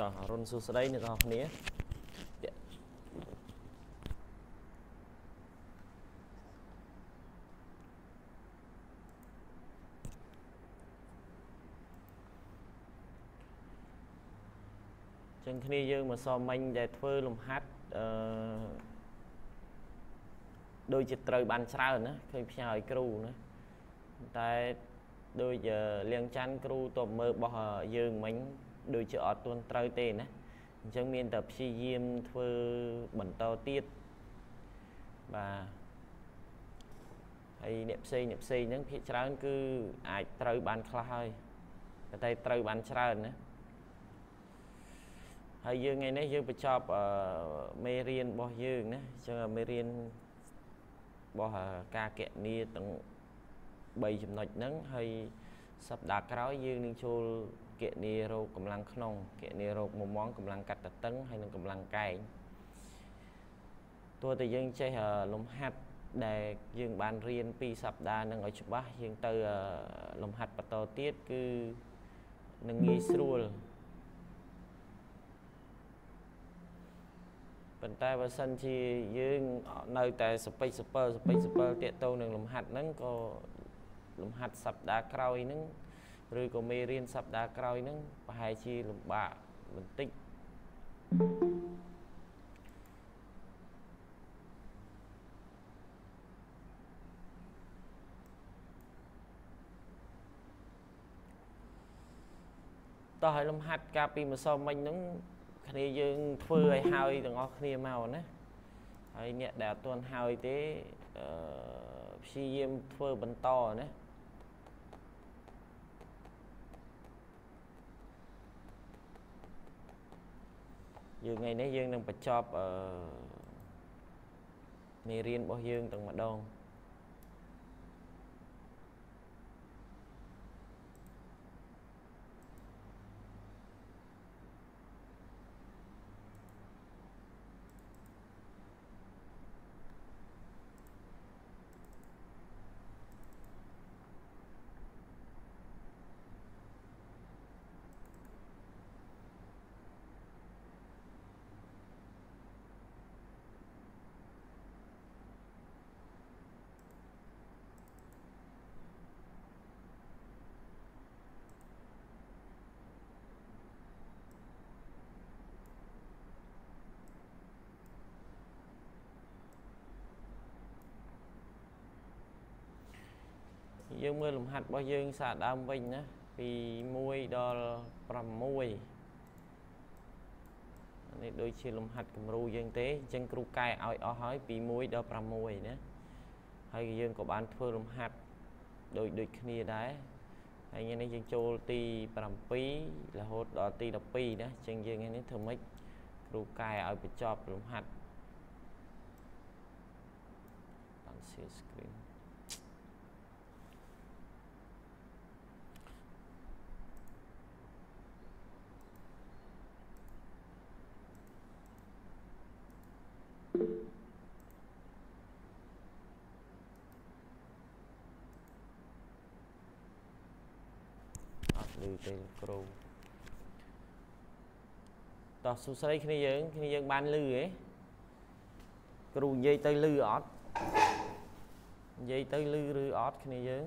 តោះរុនសួស្តីអ្នកនរគ្នាចឹងគ្នាយើងមកសមមិញដែលធ្វើលំហាត់អឺដូចជាត្រូវបានច្រើនណាឃើញផ្ញើឲ្យគ្រូណាតែដូចលៀងច័ន្ទគ្រូតបមើលរបស់យើងមិញ ដូចជាអត់ទាន់ត្រូវទេណាអញ្ចឹងមានតែព្យាយាមធ្វើបន្តទៀតបាទហើយអ្នកផ្សេងអ្នកផ្សេងហ្នឹងភាគច្រើនគឺអាចត្រូវបានខ្លះហើយតែត្រូវបានច្រើនណាហើយយើងថ្ងៃនេះយើងបញ្ចប់មេរៀនរបស់យើងណាអញ្ចឹងមេរៀនរបស់ការកណនីទាំង3ចំណុចហ្នឹងហើយសប្តាហ៍ក្រោយយើងនឹងចូល គណនារោគកម្លាំងក្នុងគណនារោគមុំងកម្លាំងកាត់តតឹងហើយនិងកម្លាំងកែងទោះតែយើងចេះលំហាត់ដែលយើងបានរៀនពីសប្តាហ៍នឹងឲ្យច្បាស់យើងទៅលំហាត់បន្តទៀតគឺនឹងងាយស្រួលប៉ុន្តែបើសិនជាយើងនៅតែសពេចសពិលសពេចសពិលតាកតងនឹងលំហាត់ហ្នឹងក៏លំហាត់សប្តាហ៍ក្រោយហ្នឹង ឬក៏មេរៀនសប្តាហ៍ក្រោយហ្នឹងប្រហែលជាលំបាកបន្តិចតោះឲ្យលំហាត់ការពីម្សិលមិញហ្នឹងគ្នាយើងធ្វើឲ្យហើយទាំងអស់គ្នាមកណាហើយអ្នកដែលអត់ទាន់ហើយទេអឺព្យាយាមធ្វើបន្តណា យើងថ្ងៃនេះយើងនឹងបញ្ចប់អឺមេរៀនរបស់យើងទាំងម្ដង យើងមើលលំហាត់របស់យើងសាដើមវិញណាពី1ដល់6នេះដូចជាលំហាត់គំរូយើងទេអញ្ចឹងគ្រូកែឲ្យអស់ហើយពី1ដល់6ណាហើយយើងក៏បានធ្វើលំហាត់ដូចដូចគ្នាដែរហើយថ្ងៃនេះយើងចូលទី7រហូតដល់ទី12ណាអញ្ចឹងយើងថ្ងៃនេះធ្វើម៉េចគ្រូកែឲ្យបញ្ចប់លំហាត់បាន share screen ទេគ្រូតោះសួស្តីគ្នាយើងគ្នាយើងបានលឺហ៎គ្រូនិយាយទៅលឺអត់និយាយទៅលឺឬអត់គ្នាយើង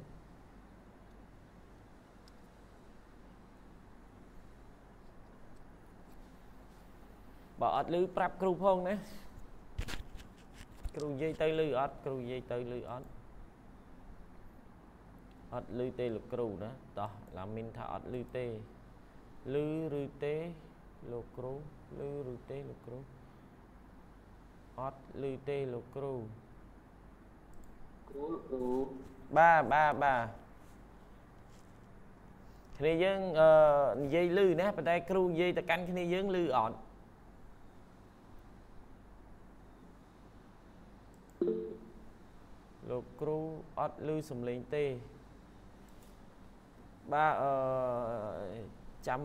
បើអត់លឺប្រាប់គ្រូផងណាគ្រូនិយាយទៅលឺអត់គ្រូនិយាយទៅលឺអត់ អត់លឺទេលោកគ្រូណាតោះឡាមីនថាអត់លឺទេលឺឬទេលោកគ្រូលឺឬទេលោកគ្រូអត់លឺទេលោកគ្រូគ្រូគ្រូបាទបាទបាទគ្នាយើងអឺនិយាយលឺណាប៉ុន្តែគ្រូនិយាយទៅកាន់គ្នាយើងលឺអត់លោកគ្រូអត់លឺសំឡេងទេ បាទអឺចាំ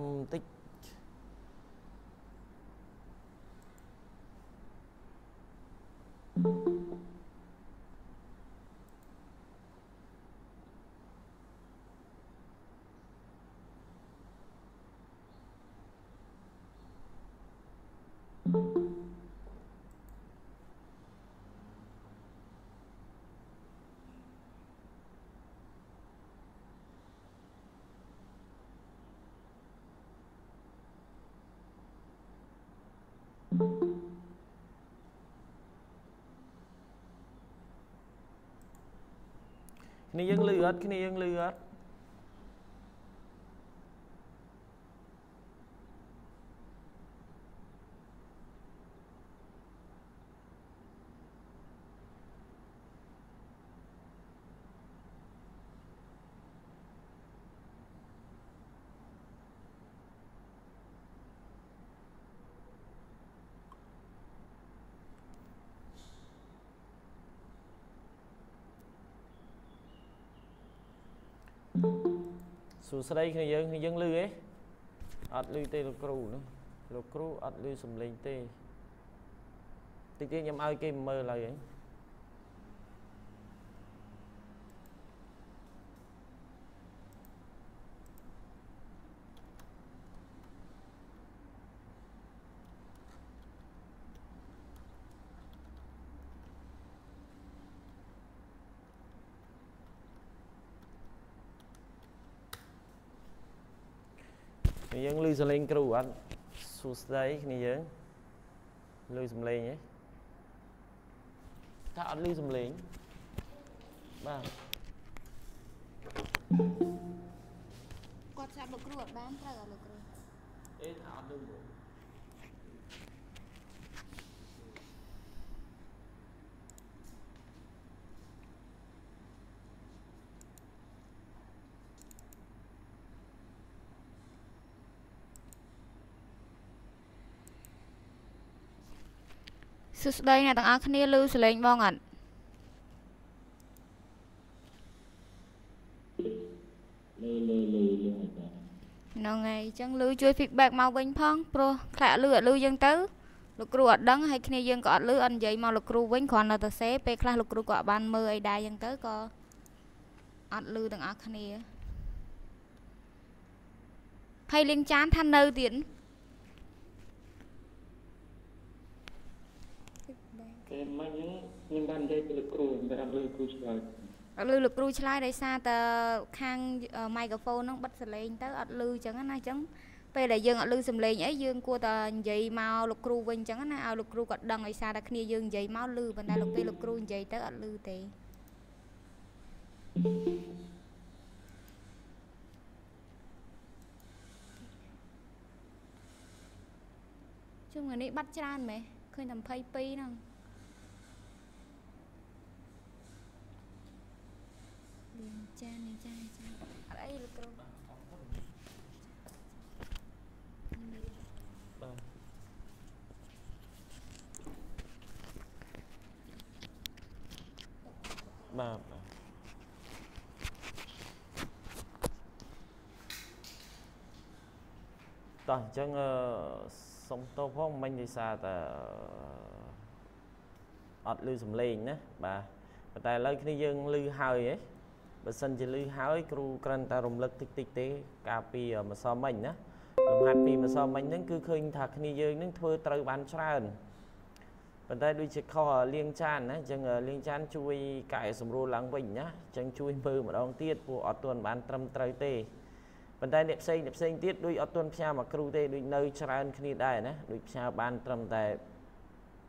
គ្នាយើងលឺអត់គ្នាយើងលឺអត់ សួស្តីគ្នាយើងគ្នាយើងលឺទេអត់លឺទេលោកគ្រូណាលោកគ្រូអត់លឺសំឡេងទេតិចទៀតខ្ញុំឲ្យគេមើលហើយហ៎ យើងលឺសំឡេងគ្រូអត់សួស្ដីគ្នាយើងលឺសំឡេងទេថាអត់លឺសំឡេងបាទគាត់ចាប់លោកគ្រូអត់បានត្រូវអត់លោកគ្រូអេថាអត់លឺ សួស្តីអ្នកទាំងអស់គ្នាឮសលេងបងអត់លឺលឺលឺលឺអត់ហ្នឹងហើយអញ្ចឹងឮជួយ feedback មកវិញផងព្រោះខ្លាក់ឮអត់ឮយើងទៅលោកគ្រូអត់ដឹងហើយគ្នាយើងក៏អត់ឮអត់និយាយមកលោកគ្រូវិញគ្រាន់តែទៅសេពេលខ្លះលោកគ្រូក៏អត់បានមើលអីដែរអញ្ចឹងទៅក៏អត់ឮទាំងអស់គ្នាហើយលៀងចានថានៅទៀត គេមិនខ្ញុំបាននិយាយទៅលោកគ្រូតែអត់លើគ្រូឆ្លើយអត់លឺលោកគ្រូឆ្លើយដោយសារតែខាងម៉ៃក្រូហ្វូនហ្នឹងបិទសលេងទៅអត់លឺអញ្ចឹងណាអញ្ចឹងពេលដែលយើងអត់លឺសំឡេងអីយើងគួរតែនិយាយមកលោកគ្រូវិញអញ្ចឹងណាឲ្យលោកគ្រូគាត់ដឹងឲ្យសារតែគ្នាយើងនិយាយមកលឺប៉ុន្តែលោកពេលលោកគ្រូនិយាយទៅអត់លឺទេជុំថ្ងៃនេះបាត់ច្រើនមែនឃើញតែ22ហ្នឹង ចានេះចាចាអត់អីលោកគ្រូបាទបាទតោះអញ្ចឹងសុំទោសផងមិញដោយសារតែអត់លឺសំឡេងណាបាទប៉ុន្តែឥឡូវគ្នាយើងលឺហើយហ៎ បើសិនជាលឺហើយគ្រូគ្រាន់តែរំលឹកតិចតិចទេកាលពីម្សិលមិញណាលំហាត់ពីម្សិលមិញហ្នឹងគឺឃើញថាគ្នាយើងហ្នឹងធ្វើត្រូវបានច្រើនប៉ុន្តែដូចជាខុសលៀងចានណាអញ្ចឹងលៀងចានជួយកែសម្រួលឡើងវិញណាអញ្ចឹងជួយមើលម្ដងទៀតពួកអត់ទាន់បានត្រឹមត្រូវទេប៉ុន្តែអ្នកផ្សេងអ្នកផ្សេងទៀតដូចអត់ទាន់ផ្សាយមកគ្រូទេដូចនៅច្រើនគ្នាដែរណាដូចផ្សាយបានត្រឹមតែ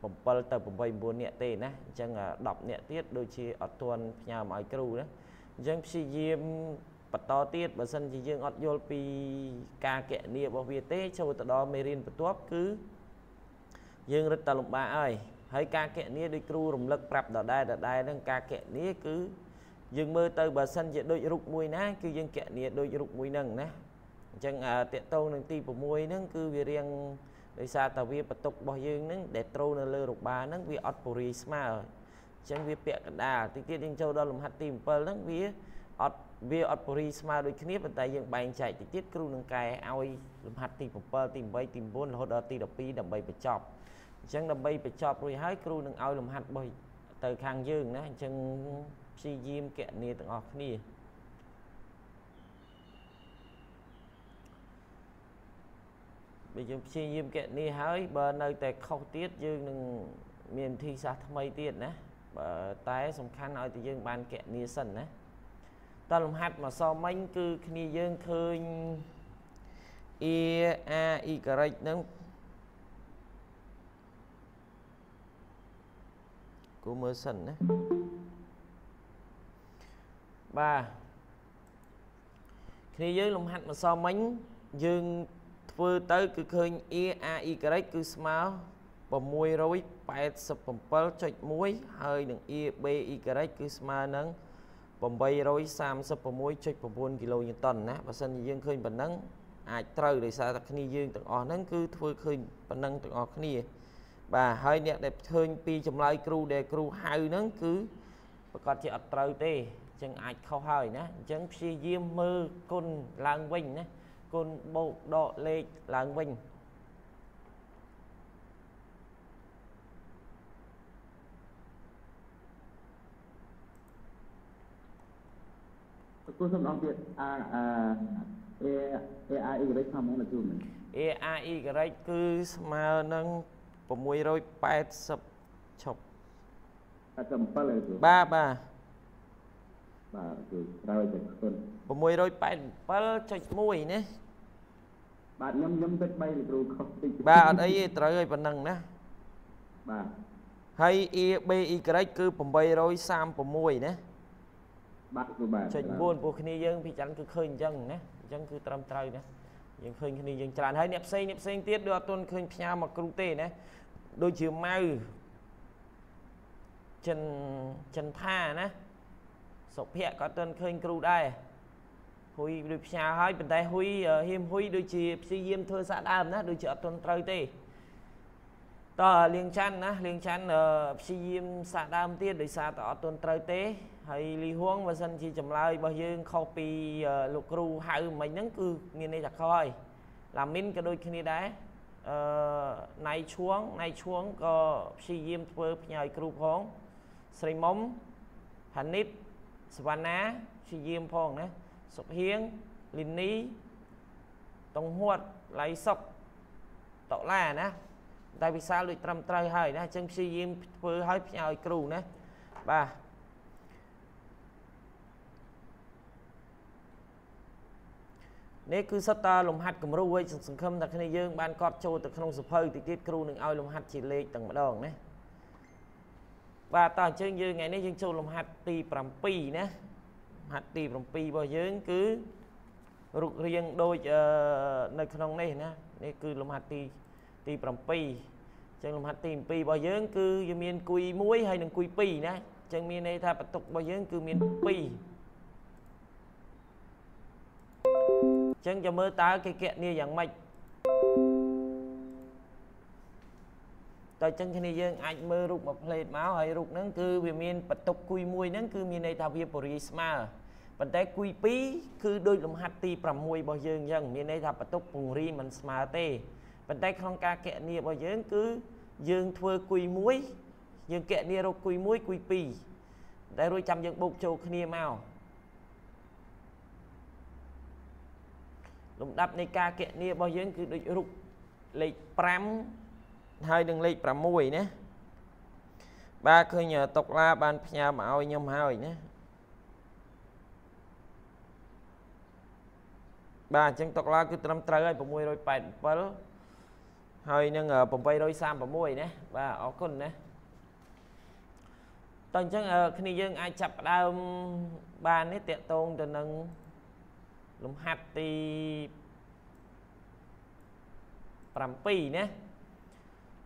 7ទៅ8 9នាក់ទេណាអញ្ចឹង10នាក់ទៀតដូចជាអត់ទាន់ផ្ញើមកឲ្យគ្រូណា អញ្ចឹងព្យាយាមបន្តទៀតបើសិនជាយើងអត់យល់ពីការកណនីរបស់វាទេចូលទៅដល់មេរៀនបន្ទាប់គឺយើងរឹតតែលំបាកហើយហើយការកណនីដោយគ្រូរំលឹកប្រាប់ដដែលដដែលហ្នឹងការកណនីគឺយើងមើលទៅបើសិនជាដូចរូបមួយណាគឺយើងកណនីដូចរូបមួយហ្នឹងណាអញ្ចឹងតកតងនឹងទី6ហ្នឹងគឺវារៀងដោយសារតែវាបន្ទុករបស់យើងហ្នឹងដែលត្រូវនៅលើរបាហ្នឹងវាអត់ពូរីស្មើអញ្ចឹងវាពាក់កណ្ដាលតិចទៀតយើងចូលដល់លំហាត់ទី7ហ្នឹងវាអត់វាអត់ពូរីស្មើដូចគ្នាប៉ុន្តែយើងបែងចែកតិចទៀតគ្រូនឹងកែឲ្យលំហាត់ទី7ទី8ទី9រហូតដល់ទី12ដើម្បីបញ្ចប់អញ្ចឹងដើម្បីបញ្ចប់រួចហើយគ្រូនឹងឲ្យលំហាត់របស់ទៅខាងយើងណាអញ្ចឹងព្យាយាមកណនីទាំងអស់គ្នាបើយើងព្យាយាមកណនីហើយបើនៅតែខុសទៀតយើងនឹងមានវិធីសាស្ត្រថ្មីទៀតណាបើ តែសំខាន់ឲ្យតែយើងបានកញ្ញាសិនណាតលំហាត់មកសមិញគឺគ្នាយើងឃើញ e a y នឹងគូមើលសិនណាបាទគ្នាយើងលំហាត់មកសមិញយើងធ្វើទៅគឺឃើញ e a y គឺស្មើ 687.1ហើយនឹង A B Y គឺស្មើនឹង836.9គីឡូញូតុនណាបើសិនជាយើងឃើញប៉ុណ្ណឹងអាចត្រូវដោយសារតែគ្នាយើងទាំងអស់ហ្នឹងគឺធ្វើឃើញប៉ុណ្ណឹងទាំងអស់គ្នា បាទហើយអ្នកដែលឃើញពីចម្លើយគ្រូដែលគ្រូហៅហ្នឹងគឺប្រកាសជាអត់ត្រូវទេអញ្ចឹងអាចខុសហើយណាអញ្ចឹងព្យាយាមមើលគុណឡើងវិញណាគុណបូកដកលេខឡើងវិញ គូសំដងទៀតអាអា A A I Y ខាងមកជួយមិន A R Y គឺស្មើនឹង680ឈប់តែ7ហើយគ្រូបាទបាទបាទគឺត្រូវតែគុណ687.1ណាបាទខ្ញុំខ្ញុំគិត3លោកគ្រូខុសតិចបាទអត់អីទេត្រូវហើយប៉ុណ្ណឹងណាបាទហើយ A B Y គឺ836ណា បាទគ្រូបាទចុច9ពួកគ្នាយើងពីចាន់គឺឃើញអញ្ចឹងណាអញ្ចឹងគឺត្រឹមត្រូវណាយើងឃើញគ្នាយើងច្រើនហើយអ្នកផ្សេងអ្នកផ្សេងទៀតដូចអត់ទាន់ឃើញផ្ញើមកគ្រូទេណាដូចជាម៉ៅចិនចិនថាណាសុភ័ក្រក៏អត់ទាន់ឃើញគ្រូដែរហ៊ុយដូចផ្ញើហើយប៉ុន្តែហ៊ុយហ៊ាមហ៊ុយដូចជាព្យាយាមធ្វើសាកដើមណាដូចជាអត់ទាន់ត្រូវទេ តើលៀងច័ន្ទណាលៀងច័ន្ទព្យាយាមសាកដើមទៀតដោយសារតែអត់ទាន់ត្រូវទេហើយលីហួងបើសិនជាចម្លើយរបស់យើងខុសពីលោកគ្រូហៅមិញហ្នឹងគឺមានន័យថាខុសហើយឡាមីនក៏ដូចគ្នាដែរអឺណៃឈួងណៃឈួងក៏ព្យាយាមធ្វើផ្ញើឲ្យគ្រូផងស្រីមុំហានីតសវណ្ណាព្យាយាមផងណាសុខហៀងលីនីតុងហួតឡៃសុកតកឡាណា តែវិសាលដូចត្រឹមត្រូវហើយណាអញ្ចឹងព្យាយាមធ្វើឲ្យផ្ញើឲ្យគ្រូណាបាទនេះគឺសិតតាលំហាត់គំរូវិញសង្ឃឹមថាគ្នាយើងបានកត់ចូលទៅក្នុងសភៅតិចទៀតគ្រូនឹងឲ្យលំហាត់ជាលេខទាំងម្ដងណាបាទតើអញ្ចឹងយើងថ្ងៃនេះយើងចូលលំហាត់ទី7ណាលំហាត់ទី7របស់យើងគឺរូបរាងដូចនៅក្នុងនេះណានេះគឺលំហាត់ទី ទី7អញ្ចឹងលំហាត់ទី7របស់យើង គឺយើងមានគួយ1ហើយនិងគួយ2ណាអញ្ចឹងមានន័យថាបន្ទុករបស់យើង គឺមាន2ចឹងចាំមើលតើគេកណនីយ៉ាងម៉េចតើចឹងគ្នាយើងអាចមើលរូបមួយផ្លេតមកហើយរូបហ្នឹងគឺវាមានបន្ទុកគួយមួយហ្នឹងគឺមានន័យថាវាពរាយស្មើប៉ុន្តែគួយ2គឺដូចលំហាត់ទី6របស់យើងអញ្ចឹងមានន័យថាបន្ទុកពង្រីមិនស្មើទេ ប៉ុន្តែក្នុងការកណនីរបស់យើងគឺយើងធ្វើគួយមួយយើងកណនីរកគួយមួយគួយ2តែរួចចាំយើងបូកចូលគ្នាមកលំដាប់នៃការគណនារបស់យើងគឺដូចរូបលេខ5ហើយនឹងលេខ6ណាបាទឃើញតុកឡាបានផ្ញើមកឲ្យខ្ញុំហើយណាបាទអញ្ចឹងតុកឡាគឺត្រឹមត្រូវហើយ687 ហើយនឹង836ណាបាទអរគុណណាតើអញ្ចឹងគ្នាយើងអាចចាប់ផ្ដើមបាននេះតកតងទៅនឹងលំហាត់ទី7ណា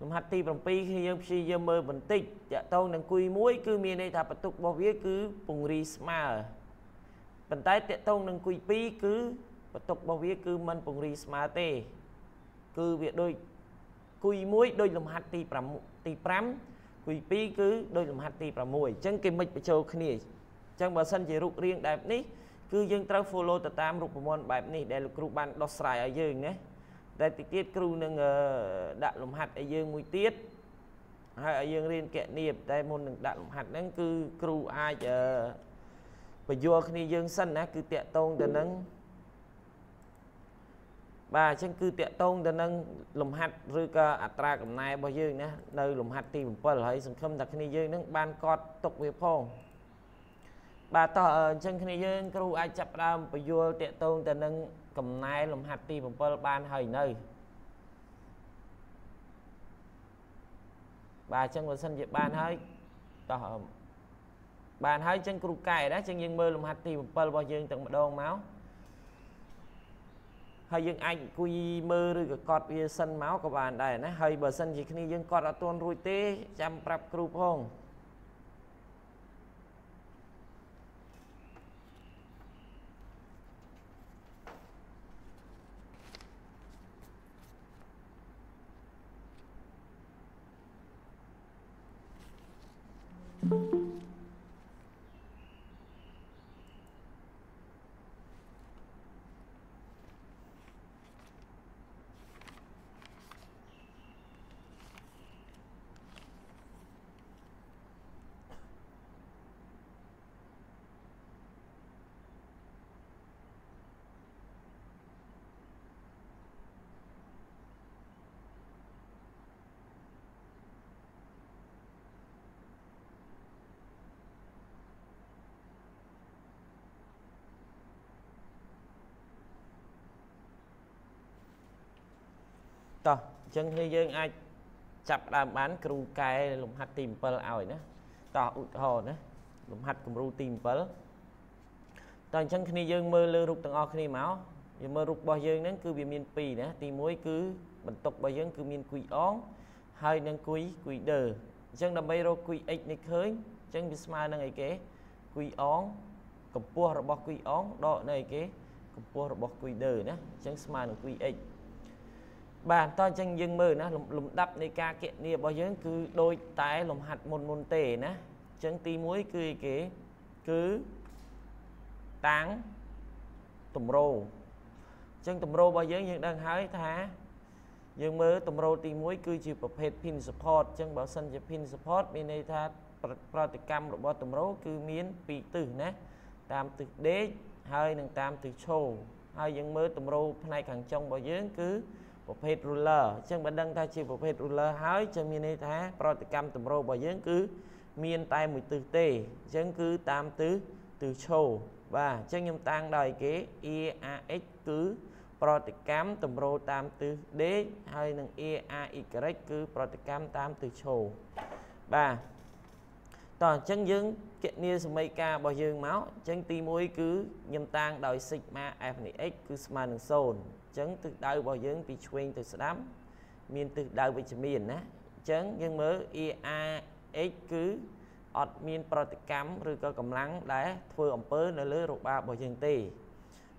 លំហាត់ទី7គឺយើងព្យាយាមមើលបន្តិចតកតងនឹងគួយមួយគឺមានន័យថាបន្ទុករបស់វាគឺពង្រីស្មើប៉ុន្តែតកតងនឹងគួយ2គឺបន្ទុករបស់វាគឺមិនពង្រីស្មើទេ គឺវាដូច គួយមួយដូចលំហាត់ទី5ទី5គួយ2គឺដូចលំហាត់ទី6អញ្ចឹងគេមិនបញ្ចូលគ្នាអញ្ចឹងបើសិនជារូបរាងបែបនេះគឺយើងត្រូវ follow ទៅតាមរូបមន្តបែបនេះដែលលោកគ្រូបានដោះស្រាយឲ្យយើងណាតែតិចទៀតគ្រូនឹងដាក់លំហាត់ឲ្យយើងមួយទៀតហើយឲ្យយើងរៀនកណៀបតែមុននឹងដាក់លំហាត់ហ្នឹងគឺគ្រូអាចបញ្យល់គ្នាយើងសិនណាគឺតាក់តងទៅនឹង បាទអញ្ចឹងគឺតាក់តងទៅនឹងលំហាត់ឬក៏អត្រាកំណែរបស់យើងណានៅលំហាត់ទី7ហើយសង្ឃឹមថាគ្នាយើងនឹងបានកត់ទុកវាផងបាទតោះអញ្ចឹងគ្នាយើងគ្រូអាចចាប់ផ្ដើមពយល់តកតងទៅនឹងកំណែលំហាត់ទី7បានហើយនៅបាទអញ្ចឹងបើសិនជាបានហើយតោះបានហើយអញ្ចឹងគ្រូកែណាអញ្ចឹងយើងមើលលំហាត់ទី7របស់យើងទាំងម្ដងមក ហើយយើងអាចអង្គុយមើលឬក៏កត់វាសិនមកក៏បានដែរណាហើយបើសិនជាគ្នាយើងកត់អត់ទាន់រួចទេចាំប្រាប់គ្រូផង តោះអញ្ចឹងគ្នាយើងអាចចាប់ដើមបានគ្រូកែលំហាត់ទី7ឲ្យណាតោះឧទាហរណ៍ណាលំហាត់គំរូទី7តោះអញ្ចឹងគ្នាយើងមើលលើរូបទាំងអស់គ្នាមកយើងមើលរូបរបស់យើងហ្នឹងគឺវាមាន2ណាទី1គឺបន្ទុករបស់យើងគឺមានគួយអងហើយនឹងគួយគួយដឺអញ្ចឹងដើម្បីរកគួយ x នេះឃើញអញ្ចឹងវាស្មើនឹងអីគេគួយអងកម្ពស់របស់គួយអងដកនៅអីគេកម្ពស់របស់គួយដឺណាអញ្ចឹងស្មើនឹងគួយ x បាទតោះអញ្ចឹងយើងមើលណាលំដាប់នៃការគណនារបស់យើង គឺដូចតែលំហាត់មុនមុនទេណាអញ្ចឹងទី1គឺគេគឺតាំងតម្រូអញ្ចឹងតម្រូរបស់យើងយើងដឹងហើយថាយើងមើលតម្រូទី1គឺជាប្រភេទ pin support អញ្ចឹងបើសិនជា pin support មានន័យថាប្រតិកម្មរបស់តម្រូគឺមានពីរទិសណាតាមទិសដេកហើយនឹងតាមទិសឈរហើយយើងមើលតម្រូផ្នែកខាងចុងរបស់យើងគឺ ប្រភេទ ruler អញ្ចឹងបើដឹងថាជាប្រភេទ ruler ហើយចឹងមានន័យថាប្រតិកម្មតម្រូវរបស់យើងគឺមានតែមួយទិសទេអញ្ចឹងគឺតាមទិសទិសឈរបាទអញ្ចឹងខ្ញុំតាំងដោយគេ EAX គឺប្រតិកម្មតម្រូវតាមទិសដេកហើយនឹង ARY គឺប្រតិកម្មតាមទិសឈរបាទតោះអញ្ចឹងយើងគណនាសមីការរបស់យើងមកអញ្ចឹងទី1គឺខ្ញុំតាំងដោយ sigma f នៃ x គឺស្មើនឹង0 ចឹងទិសដៅរបស់យើងពីឆ្វេងទៅស្ដាំ មានទិសដៅវិជ្ជមានណាអញ្ចឹងយើងមើល EAX គឺអត់មានប្រតិកម្មឬក៏កម្លាំងដែលធ្វើអំពើនៅលើរបារបស់យើងទេ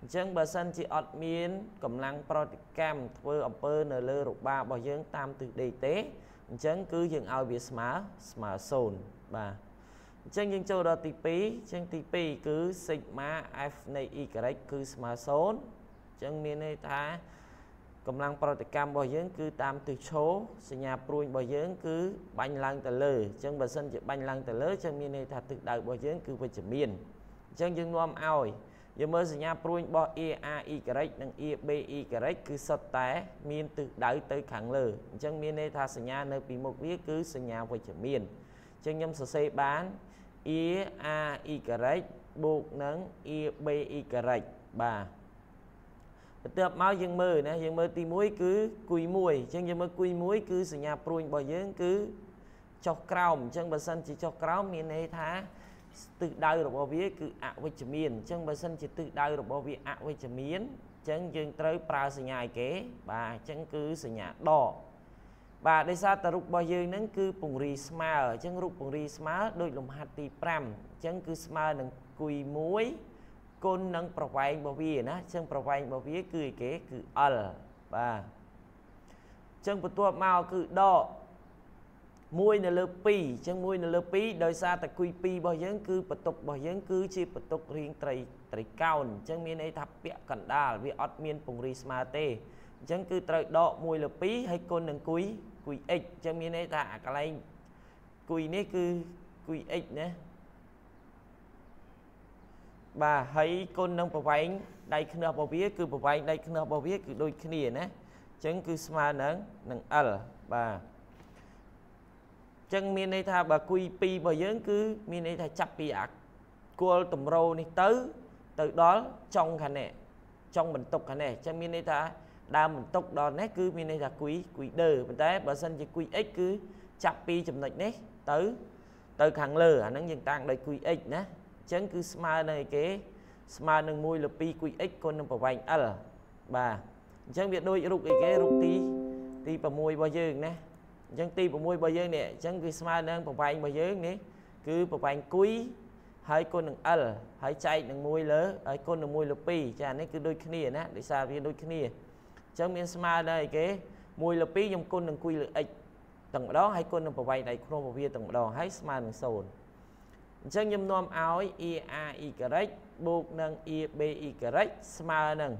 អញ្ចឹងបើសិនជាអត់មានកម្លាំងប្រតិកម្មធ្វើអំពើនៅលើរបារបស់យើងតាមទិសដេកទេអញ្ចឹងគឺយើងឲ្យវាស្មើស្មើ0បាទអញ្ចឹងយើងចូលដល់ទី2អញ្ចឹងទី2គឺ sigma f នៃ y គឺស្មើ0 ចឹងមានន័យថាកម្លាំងប្រតិកម្មរបស់យើងគឺតាមទិសឈរសញ្ញាព្រួយរបស់យើងគឺបាញ់ឡើងទៅលើអញ្ចឹងបើសិនជាបាញ់ឡើងទៅលើចឹងមានន័យថាទិសដៅរបស់យើងគឺវិជ្ជមានអញ្ចឹងយើងនាំឲ្យយើងមើលសញ្ញាព្រួយរបស់ ARY និង ABY គឺសុទ្ធតែមានទិសដៅទៅខាងលើអញ្ចឹងមានន័យថាសញ្ញានៅពីមុខវាគឺសញ្ញាវិជ្ជមានអញ្ចឹងខ្ញុំសរសេរបាន ARY បូកនឹង ABY បាទ បន្ទាប់មកយើងមើលណាយើងមើលទី1គឺគុយ1អញ្ចឹងយើងមើលគុយ1គឺសញ្ញាព្រួយរបស់យើងគឺចុះក្រោមអញ្ចឹងបើសិនជាចុះក្រោមមានន័យថាទិសដៅរបស់វាគឺអវិជ្ជមានអញ្ចឹងបើសិនជាទិសដៅរបស់វាអវិជ្ជមានអញ្ចឹងយើងត្រូវប្រើសញ្ញាឯគេបាទអញ្ចឹងគឺសញ្ញាដកបាទដោយសារតែរូបរបស់យើងហ្នឹងគឺពង្រីស្មើអញ្ចឹងរូបពង្រីស្មើដូចលំហាត់ទី5អញ្ចឹងគឺស្មើនឹងគុយ1 គុណនឹងប្រវែងរបស់វាណាអញ្ចឹងប្រវែងរបស់វាគឺអីគេគឺ L បាទអញ្ចឹងបន្ទាប់មកគឺដក1នៅលើ2អញ្ចឹង1នៅលើ2ដោយសារតែគុយ2របស់យើងគឺបន្ទុករបស់យើងគឺជាបន្ទុករៀងត្រីត្រីកោណអញ្ចឹងមានន័យថាពាក់កណ្ដាលវាអត់មានពង្រីស្មើទេអញ្ចឹងគឺត្រូវដក1លើ2ហើយគុណនឹងគុយគុយ x អញ្ចឹងមានន័យថាអាកន្លែងគុយនេះគឺគុយ x ណា បាទហើយគុណនឹងប្រវែងដៃខ្នើរបស់វាគឺប្រវែងដៃខ្នើរបស់វាគឺដូចគ្នាណាអញ្ចឹងគឺស្មើនឹងនឹង L បាទអញ្ចឹងមានន័យថាបើគុយ2របស់យើងគឺមានន័យថាចាប់ពីអាគល់តម្រូនេះទៅ ទៅដល់ចុងខាងនេះចុងបន្ទុកខាងនេះអញ្ចឹងមានន័យថាដើមបន្ទុកដល់នេះគឺមានន័យថាគុយគុយដឺប៉ុន្តែបើសិនជាគុយ x គឺចាប់ពីចំណុចនេះទៅ ទៅខាងលើអាហ្នឹងយើងតាំងដោយគុយ x ណាអញ្ចឹងគឺស្មើនឹងអីគេស្មើនឹង1លើ2គុយ x គុណនឹងប្រវែង l បាទអញ្ចឹងវាដូចរូបអីគេរូបទីទី6របស់យើងណាអញ្ចឹងទី6របស់យើងនេះអញ្ចឹងគឺស្មើនឹងប្រវែងរបស់យើងនេះគឺប្រវែងគុយហើយគុណនឹង l ហើយចែកនឹង1លើហើយគុណនឹង1លើ2ចានេះគឺដូចគ្នាណាដោយសារវាដូចគ្នាអញ្ចឹងមានស្មើនឹងអីគេ1លើ2ខ្ញុំគុណនឹងគុយលើ x ទាំងម្ដងហើយគុណនឹងប្រវែងដៃក្នុងរបស់វាទាំងម្ដងហើយស្មើនឹង0 អញ្ចឹងខ្ញុំនាំឲ្យ EAY បូកនឹង EBY ស្មើនឹង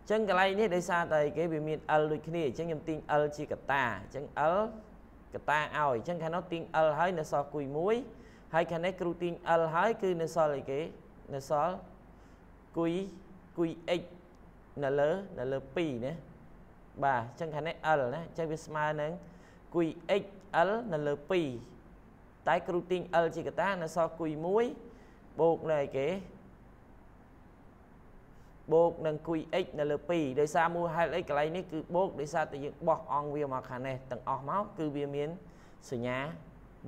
អញ្ចឹងកន្លែងនេះដោយសារតែគេវាមាន L ដូចគ្នាអញ្ចឹងខ្ញុំទាញ L ជាកតាអញ្ចឹង L កតាឲ្យអញ្ចឹងខាងនោះទាញ L ហើយនៅសល់គួយ1ហើយខាងនេះគ្រូទាញ L ហើយគឺនៅសល់អីគេនៅសល់គួយគួយ x នៅលើនៅលើ2ណាបាទអញ្ចឹងខាងនេះ L ណាអញ្ចឹងវាស្មើនឹងគួយ x L នៅលើ2 តែគ្រូទាញ L ជាកតានៅសល់គួយ1បូកនៅអីគេបូកនឹងគួយ x នៅលើ2ដោយសារមូលហេតុអីកន្លែងនេះគឺបូកដោយសារតែយើងបោះអង្គវាមកខាងនេះទាំងអស់មកគឺវាមានសញ្ញា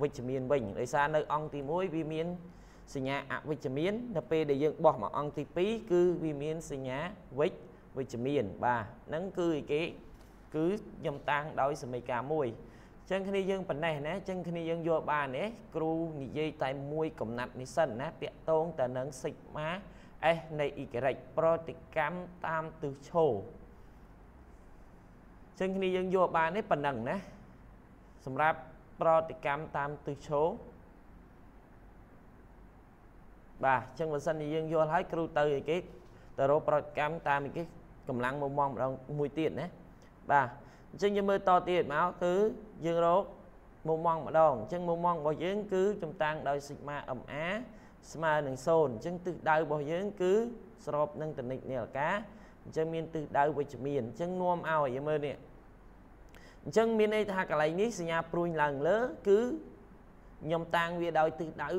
វិជ្ជមានវិញដោយសារនៅអង្គទី1វាមានសញ្ញាអវិជ្ជមាននៅពេលដែលយើងបោះមកអង្គទី2គឺវាមានសញ្ញាវិជ្ជវិជ្ជមានបាទហ្នឹងគឺអីគេគឺខ្ញុំតាំងដោយសមីការមួយ ចឹងគ្នាយើងប៉ុណ្ណេះណាចឹងគ្នាយើងយកបានទេគ្រូនិយាយតែមួយកំណាត់នេះសិនណាតាកតងទៅនឹងសិក្មា S នៃ Y ប្រតិកម្មតាមទិសឈរចឹងគ្នាយើងយកបានទេប៉ុណ្ណឹងណាសម្រាប់ប្រតិកម្មតាមទិសឈរបាទចឹងបើសិនជាយើងយល់ហើយគ្រូទៅអីគេទៅរកប្រតិកម្មតាមអីគេកម្លាំងមុំមម្ដងមួយទៀតណាបាទ អញ្ចឹងយើងមើលតទៀតមកគឺយើងរកមុំមម្ដងអញ្ចឹងមុំមរបស់យើងគឺចំតាំងដោយ sigma MA ស្មើនឹង0អញ្ចឹងទិសដៅរបស់យើងគឺស្របនឹងតនិចនាឡិកាអញ្ចឹងមានទិសដៅវិជ្ជមានអញ្ចឹងនាំឲ្យយើងមើលនេះអញ្ចឹងមានន័យថាកន្លែងនេះសញ្ញាព្រួញឡើងលើគឺខ្ញុំតាំងវាដោយទិសដៅ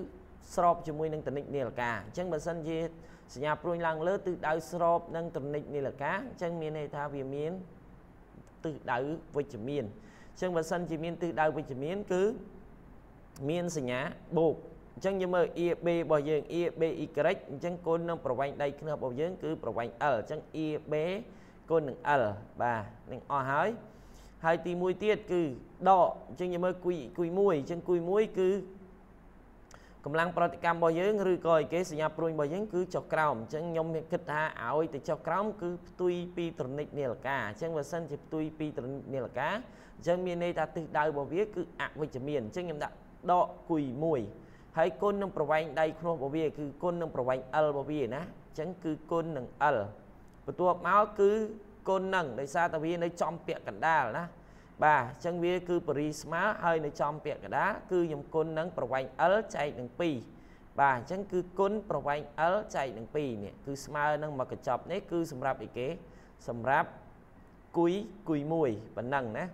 ស្របជាមួយនឹងតនិចនាឡិកាអញ្ចឹងបើសិនជាសញ្ញាព្រួញឡើងលើទិសដៅស្របនឹងតនិចនាឡិកាអញ្ចឹងមានន័យថាវាមាន ទិសដៅវិជ្ជមានអញ្ចឹងបើសិនជាមានទិសដៅវិជ្ជមានគឺមានសញ្ញាបូកអញ្ចឹងយើងមើល EB របស់យើង EBY អញ្ចឹងគុណនឹងប្រវែងដៃខ្នើរបស់យើងគឺប្រវែង L អញ្ចឹង EB គុណនឹង L បាទនឹងអស់ហើយហើយទី1ទៀតគឺដកអញ្ចឹងយើងមើលគួយគួយ1អញ្ចឹងគួយ1គឺ កម្លាំងប្រតិកម្មរបស់យើងឬក៏ឯគេសញ្ញាព្រួយរបស់យើងគឺចុះក្រោមអញ្ចឹងខ្ញុំគិតថាឲ្យទៅចុះក្រោមគឺផ្ទុយពីត្រនិចនាឡិកាអញ្ចឹងបើសិនជាផ្ទុយពីត្រនិចនាឡិកាអញ្ចឹងមានន័យថាទិសដៅរបស់វាគឺអវិជ្ជមានអញ្ចឹងខ្ញុំដាក់ដកគួយ1ហើយគុណនឹងប្រវែងដៃខ្នោះរបស់វាគឺគុណនឹងប្រវែង L របស់វាណាអញ្ចឹងគឺគុណនឹង L បន្ទាប់មកគឺគុណនឹងដោយសារតែវានៅចំពាក់កណ្ដាលណា បាទអញ្ចឹងវាគឺបរិស្មើហើយនៅចំពាក្យកដាគឺខ្ញុំគុណនឹងប្រវែង L ចែកនឹង2បាទអញ្ចឹងគឺគុណប្រវែង L ចែកនឹង2នេះគឺស្មើនឹងមកកញ្ចប់នេះគឺសម្រាប់អីគេសម្រាប់គួយគួយ1ប៉ុណ្ណឹងណា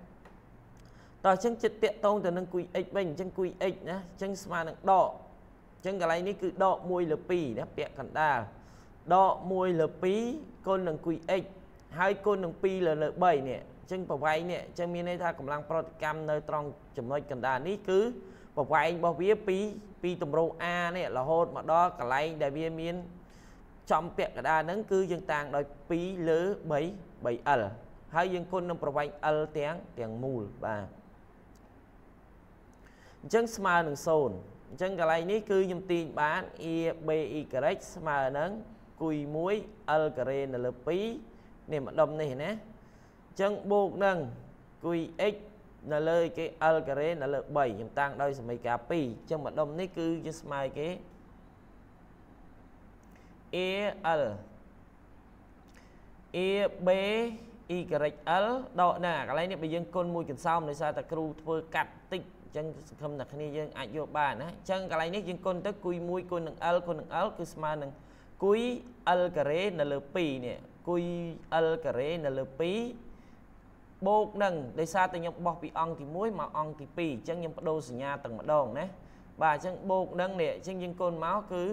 តោះអញ្ចឹងចិត្តតាកតងទៅនឹងគួយ x វិញអញ្ចឹងគួយ x ណាអញ្ចឹងស្មើនឹងដកអញ្ចឹងកន្លែងនេះគឺដក1លើ2ណាពាក់កណ្ដាលដក1លើ2គុណនឹងគួយ x ហើយគុណនឹង2លើលើ3នេះ ចឹងប្រវែងនេះចឹងមានន័យថាកម្លាំងប្រតិកម្មនៅត្រង់ចំណុចកណ្ដាលនេះគឺប្រវែងរបស់វាពីពីតម្រូវ A នេះរហូតមកដល់កន្លែងដែលវាមានចំពាក់កណ្ដាលហ្នឹងគឺយើងតាំងដោយ2លើ3 3L ហើយយើងគុណនឹងប្រវែង L ទាំងទាំងមូលបាទអញ្ចឹងស្មើនឹង0អញ្ចឹងកន្លែងនេះគឺខ្ញុំទាញបាន A B Y ស្មើនឹងគួយ1 L ការ៉េនៅលើ2នេះម្ដុំនេះណា ចឹងបូកនឹងគួយ x នៅលើគេ l ការ៉េនៅលើ3ខ្ញុំតាំងដោយសមីការ2អញ្ចឹងម្ដុំនេះគឺជាស្មើគេ al ab y l ដកណាកន្លែងនេះបើយើងគុណមួយកន្សោមដោយសារតែគ្រូធ្វើកាត់តិចអញ្ចឹងសង្ឃឹមថាគ្នាយើងអាចយកបានណាអញ្ចឹងកន្លែងនេះយើងគុណទៅគួយ1គុណនឹង l គុណនឹង l គឺស្មើនឹងគួយ l ការ៉េនៅលើ2នេះគួយ l ការ៉េនៅលើ2 បូកនឹងដោយសារតែខ្ញុំបោះពីអង្គទី1មកអង្គទី2អញ្ចឹងខ្ញុំបដូរសញ្ញាទាំងម្ដងណាបាទអញ្ចឹងបូកនឹងនេះអញ្ចឹងយើងកូនមកគឺ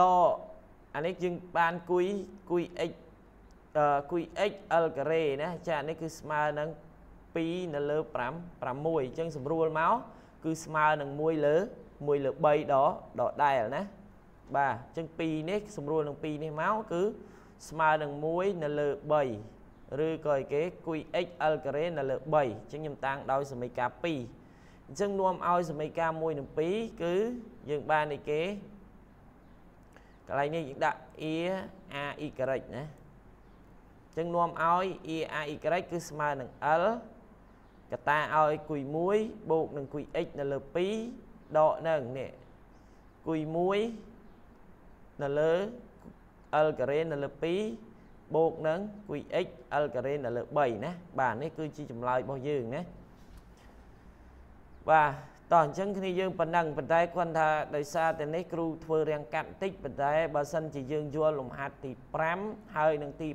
ដកអានេះយើងបានគួយគួយ x អឺគួយ x l ការ៉េណាចាអានេះគឺស្មើនឹង2នៅលើ5 6អញ្ចឹងស្រួលមកគឺស្មើនឹង1លើ1លើ3ដដដែលណាបាទអញ្ចឹង2នេះស្រួលនឹង2នេះមកគឺ ស្មើនឹង1នៅលើ3ឬក៏អីគេគុយ x l ការ៉េនៅលើ3អញ្ចឹងខ្ញុំតាំងដោយសមីការ2អញ្ចឹងនាំឲ្យសមីការ1និង2គឺយើងបានអីគេកន្លែងនេះយើងដាក់ a a y ណាចឹងនាំឲ្យ e a y គឺស្មើនឹង l កតាឲ្យគុយ1បូកនឹងគុយ x នៅលើ2ដកនឹងនេះគុយ1នៅលើ l ការ៉េនៅលើ2បូកនឹងគុយ x l ការ៉េនៅលើ3ណាបាទនេះគឺជាចម្លើយរបស់យើងណាបាទតោះអញ្ចឹងគ្នាយើងប៉ុណ្ណឹងប៉ុន្តែគាត់ថាដោយសារតែនេះគ្រូធ្វើរាងកាត់បន្តិចប៉ុន្តែបើសិនជាយើងយល់លំហាត់ទី5ហើយនឹងទី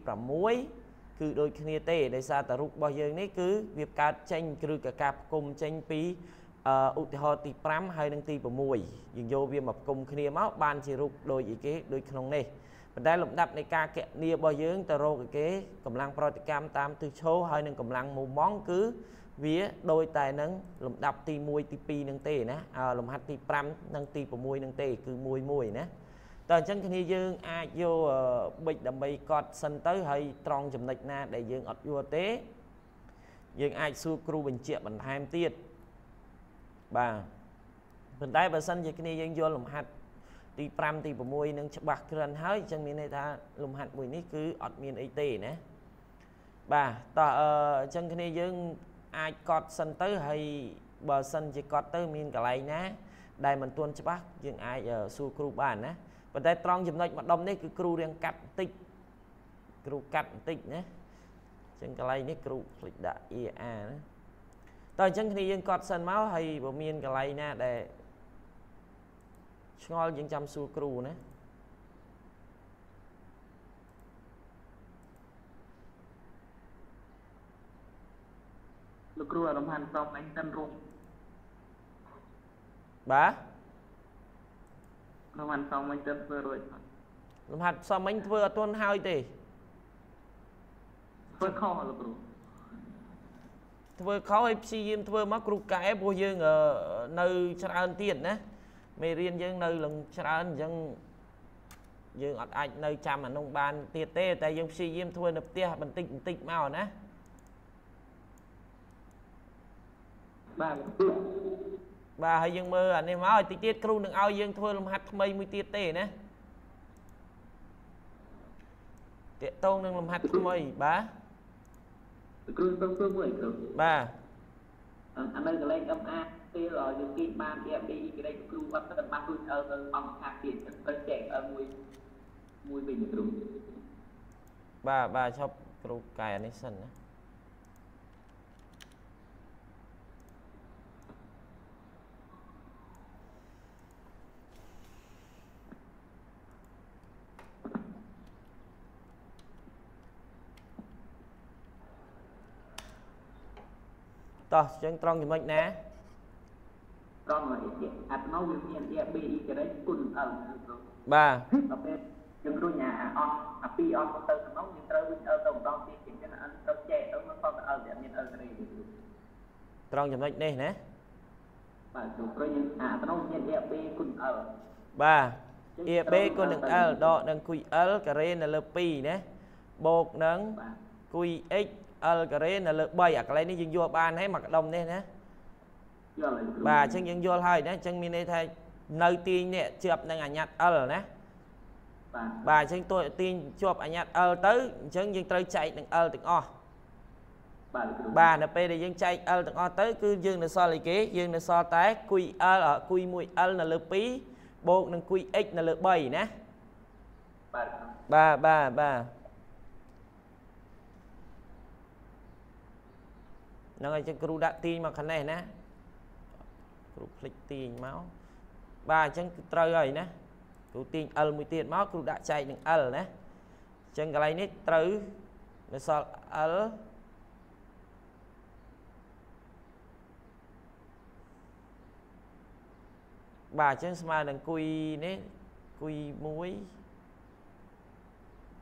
6គឺដូចគ្នាទេដោយសារតែរូបរបស់យើងនេះគឺវាកើតចេញឬក៏ការផ្គុំចេញពីឧទាហរណ៍ទី5ហើយនឹងទី6យើងយកវាមកផ្គុំគ្នាមកបានជារូបដូចអីគេដូចក្នុងនេះ ប៉ុន្តែលំដាប់នៃការកណនីរបស់យើងទៅរកអីគេកម្លាំងប្រតិកម្មតាមទិសឈរហើយនឹងកម្លាំងមុំម៉ង់គឺវាដូចតែនឹងលំដាប់ទី1ទី2នឹងទេណាលំហាត់ទី5និងទី6នឹងទេគឺមួយមួយណាតើអញ្ចឹងគ្នាយើងអាចយកប៊ិចដើម្បីកត់សិនទៅហើយត្រង់ចំណុចណាដែលយើងអត់យល់ទេ យើងអាចសួរគ្រូបញ្ជាក់បន្ថែមទៀតបាទប៉ុន្តែបើសិនជាគ្នាយើងយល់លំហាត់ ទី5ទី6នឹងច្បាស់ក្រិនហើយអញ្ចឹងមានន័យថាលំហាត់មួយនេះគឺអត់មានអីទេណាបាទតោះអញ្ចឹងគ្នាយើងអាចកត់សិនទៅហើយបើសិនជាកត់ទៅមានកន្លែងណា ដែលមិនទាន់ច្បាស់យើងអាចសួរគ្រូបានណាប៉ុន្តែត្រង់ចំណុចម្ដុំនេះគឺគ្រូរៀងកាត់បន្តិចគ្រូកាត់បន្តិចណាអញ្ចឹងកន្លែងនេះគ្រូភ្លេចដាក់ EA ណាតើអញ្ចឹងគ្នាយើងកត់សិនមកហើយបើមានកន្លែងណាដែល ឆ្ងល់យើងចាំសួរគ្រូណាលោកគ្រូអារម្មណ៍សំអញតិនរុំបាទរំហាត់សំអញតិនធ្វើរួចលំហាត់សំអញធ្វើអត់ទាន់ហើយទេធ្វើខុសលោកគ្រូធ្វើខុសឲ្យព្យាយាមធ្វើមកគ្រូកែព្រោះយើងនៅច្រើនទៀតណា មេរៀនយើងនៅលឹងច្រើនអញ្ចឹងយើងអត់អាចនៅចាំអានោះបានទៀតទេ តែយើងព្យាយាមធ្វើនៅផ្ទះបន្តិចបន្តិចមកណាបាទបាទហើយយើងមើលអានេះមកឲ្យតិចទៀតគ្រូនឹងឲ្យយើងធ្វើលំហាត់ថ្មីមួយទៀតទេណាតេតងនឹងលំហាត់ថ្មីបាទគ្រូទៅធ្វើមួយគ្រូបាទអានៅកន្លែង MA ពេលយើងគិតបានពី B ក្រេគ្រូអត់ទៅបាត់ខ្លួនអើទៅអង្គខាទៀតត្រូវចែកអើមួយមួយវិញគ្រូបាទបាទឈប់គ្រូកែអានេះសិនណាតោះអញ្ចឹងត្រង់ចំណុចណា ត្រង់អីអត់មកវាមាន A B E ក្រេគុណអើបាទដល់ពេលយើងរួចអាអស់អាពីអស់ទៅក្នុងយើងត្រូវវិញអើទៅម្ដងទៀតគេមានអត់ទៅចែកទៅមកទៅអើវាមានអើក្រេត្រង់ចំណុចនេះណាបាទព្រោះព្រោះយើងអាក្នុងមាន A B គុណអើបាទ A B គុណនឹង L ដកនឹងគុយ L ការ៉េនៅលើ2ណាបូកនឹងគុយ x l ការ៉េនៅលើ3អាកន្លែងនេះយើងយល់បានហើយមកកដុំនេះណាយល់ហើយ បាទអញ្ចឹងយើងយល់ហើយណាអញ្ចឹងមានន័យថានៅទាញនេះជាប់នឹងអាញាត់ L ណាបាទបាទអញ្ចឹងតួទាញជាប់អាញាត់ L ទៅអញ្ចឹងយើងត្រូវចែកនឹង L ទាំងអស់បាទបាទនៅពេលដែលយើងចែក L ទាំងអស់ទៅគឺយើងនៅសល់អីគេយើងនៅសល់តែគុយ L គុយ 1L នៅលើ2បូកនឹងគុយ x នៅលើ3ណាបាទបាទបាទបាទហ្នឹងហើយចឹងគ្រូដាក់ទាញមកខាងនេះណា គ្រូភ្លេចទាញមកបាទអញ្ចឹងគឺត្រូវហើយណាគ្រូទាញ L មួយទៀតមកគ្រូដាក់ចែកនឹង L ណាអញ្ចឹងកន្លែងនេះត្រូវនៅសល់ L បាទអញ្ចឹងស្មើនឹងគុយនេះគុយ1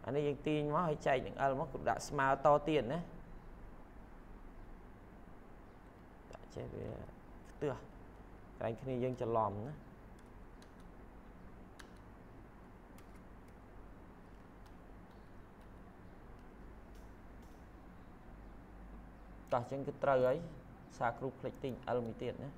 អានេះយើងទាញមកហើយចែកនឹង L មកគ្រូដាក់ស្មើតទៀតណាចេះវាខ្ទើស កន្លែងគ្នាយើងច្រឡំណាតោះអញ្ចឹងគឺត្រូវហើយសាគ្រូផ្លេចទិញ L មួយទៀតណា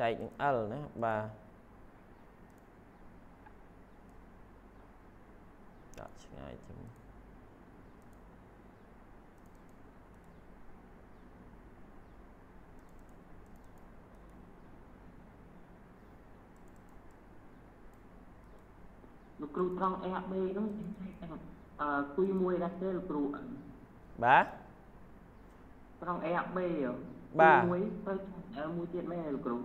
ចែកនឹង L ណាបាទ ដាក់ឆ្ងាយទៅលោកគ្រូត្រង់ AHB ហ្នឹងអឺគួយមួយដែរទេលោកគ្រូបាទត្រង់ AHB បាទមួយទៅមួយទៀតមែនលោកគ្រូ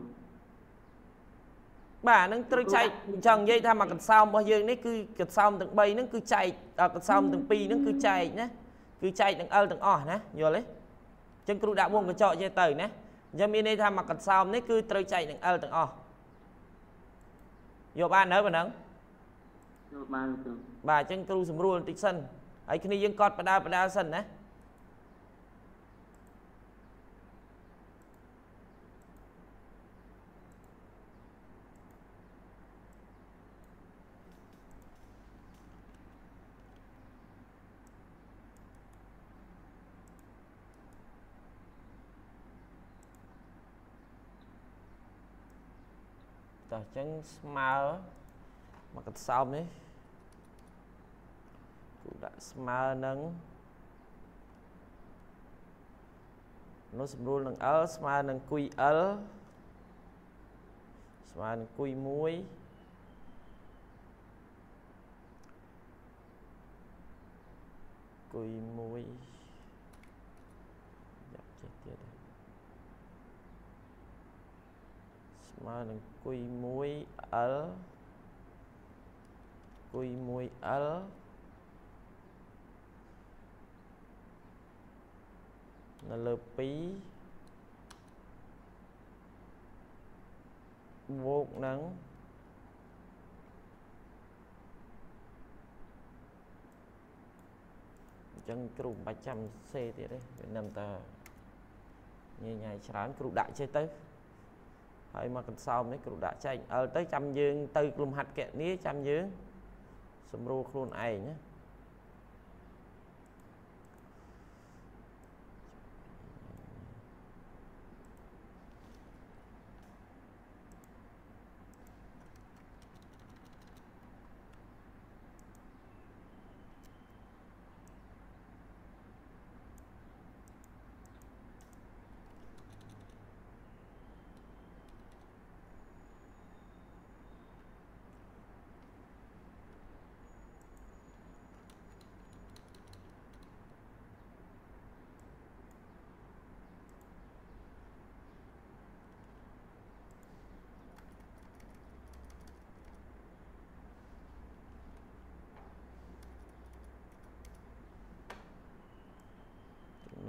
បាទហ្នឹងត្រូវចែកចង់និយាយថាមកកន្សោមរបស់យើងនេះគឺកន្សោមទាំង3ហ្នឹងគឺចែកដល់កន្សោមទាំង2ហ្នឹងគឺចែកណាគឺចែកទាំង L ទាំងអស់ណាយល់ទេអញ្ចឹងគ្រូដាក់វងកញ្ចក់ចេះទៅណាអញ្ចឹងមានន័យថាមកកន្សោមនេះគឺត្រូវចែកនឹង L ទាំងអស់យកបាននៅប៉ុណ្ណឹងយកបានលោកគ្រូបាទអញ្ចឹងគ្រូស្រួលបន្តិចសិនហើយគ្នាយើងកត់បដាបដាសិនណា តោះអញ្ចឹងស្មើមកកន្សោមនេះគូដាក់ស្មើនឹងនោះស្រួលនឹង L ស្មើនឹងគុយ L ស្មើនឹងគុយ1គុយ1យ៉ាប់ចេះទៀតហើយ ស្មើនឹងគុយ 1L គុយ 1L នៅលើ2វោកនឹងអញ្ចឹងគ្រូមិនបាច់ចាំសេទៀតទេវានឹមតើញញ៉ៃច្រើនគ្រូដាក់ចេះទៅ ហើយមកកន្សោមនេះគ្រូដាក់ចែកអលទៅចាំយើងទៅលំហាត់កណនីចាំយើង សម្រួលខ្លួនឯងណា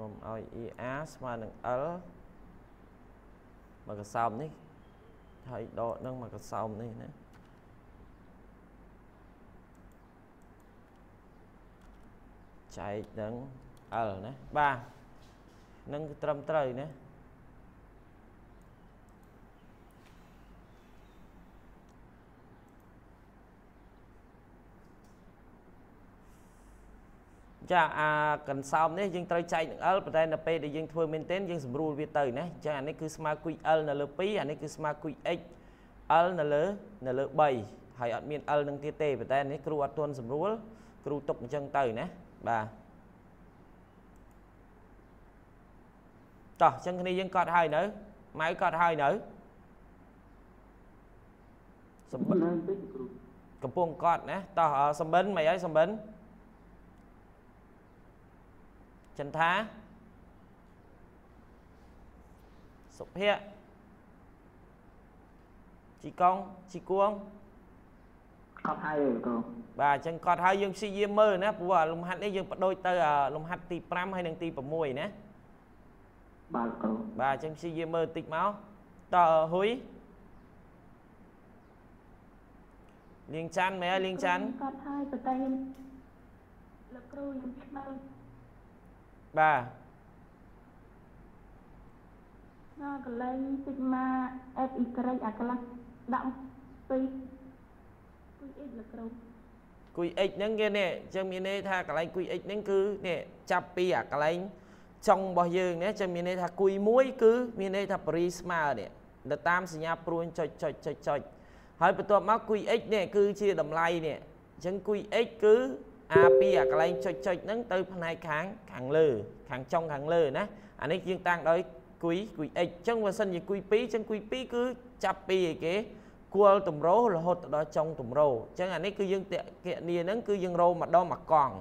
នាំ ឲ្យ ER ស្មើនឹង L មកកសោបនេះហើយដកនឹងមកកសោបនេះណាចែកនឹង L ណាបាទនឹងគឺត្រឹមត្រូវណា ចាអាកន្សោមនេះយើងត្រូវចែកនឹង L ប៉ុន្តែនៅពេលដែលយើងធ្វើមែនទែនយើងសម្រួលវាទៅណាចាអានេះគឺស្មើគុយ L នៅលើ2អានេះគឺស្មើគុយ x L នៅលើនៅលើ3ហើយអត់មាន L នឹងទៀតទេប៉ុន្តែនេះគ្រូអត់ទាន់សម្រួលគ្រូទុកអញ្ចឹងទៅណាបាទតោះអញ្ចឹងគ្នាយើងកត់ហើយនៅម៉ៅកត់ហើយនៅសម្បិននៅតិចគ្រូកំពុងកត់ណាតោះអសម្បិនមិនអីសម្បិន ចន្ទាសុភ័ក្រជីកុងជីគួងកត់ហើយគ្រូបាទអញ្ចឹងកត់ហើយយើងព្យាយាមមើលណាព្រោះអាលំហាត់នេះយើងបដូរទៅអាលំហាត់ទី5ហើយនិងទី6ណាបាទគ្រូបាទអញ្ចឹងព្យាយាមមើលបន្តិចមកតើហ៊ុយលៀងច័ន្ទមែនហើយលៀងច័ន្ទគាត់ហើយប៉ុន្តែខ្ញុំលោកគ្រូខ្ញុំស្មើ បាទដល់កន្លែង sigma f y អាកន្លះដាក់ពីគួយអ៊ីលោកគ្រូគួយ x ហ្នឹងគេនេះអញ្ចឹងមានន័យថាកន្លែងគួយ x ហ្នឹងគឺនេះចាប់ពីអាកន្លែងចុងរបស់យើងនេះអញ្ចឹងមានន័យថាគួយមួយគឺមានន័យថាបរិស្មើនេះទៅតាមសញ្ញាព្រួញចុចចុចចុចចុចហើយបន្ទាប់មកគួយ x នេះគឺជាតម្លៃនេះអញ្ចឹងគួយ x គឺ អាពីអាកន្លែងចុចចុចហ្នឹងទៅផ្នែកខាងខាងលើ ខាងចុងខាងលើណាអានេះយើងតាំងដោយគួយគួយ x អញ្ចឹងបើសិនជាគួយ2អញ្ចឹងគួយ2គឺចាប់ពីអីគេគួលតម្រោរហូតដល់ចុងតម្រោអញ្ចឹងអានេះគឺយើងតេគណនីហ្នឹងគឺយើងរោម្ដងមួយកង់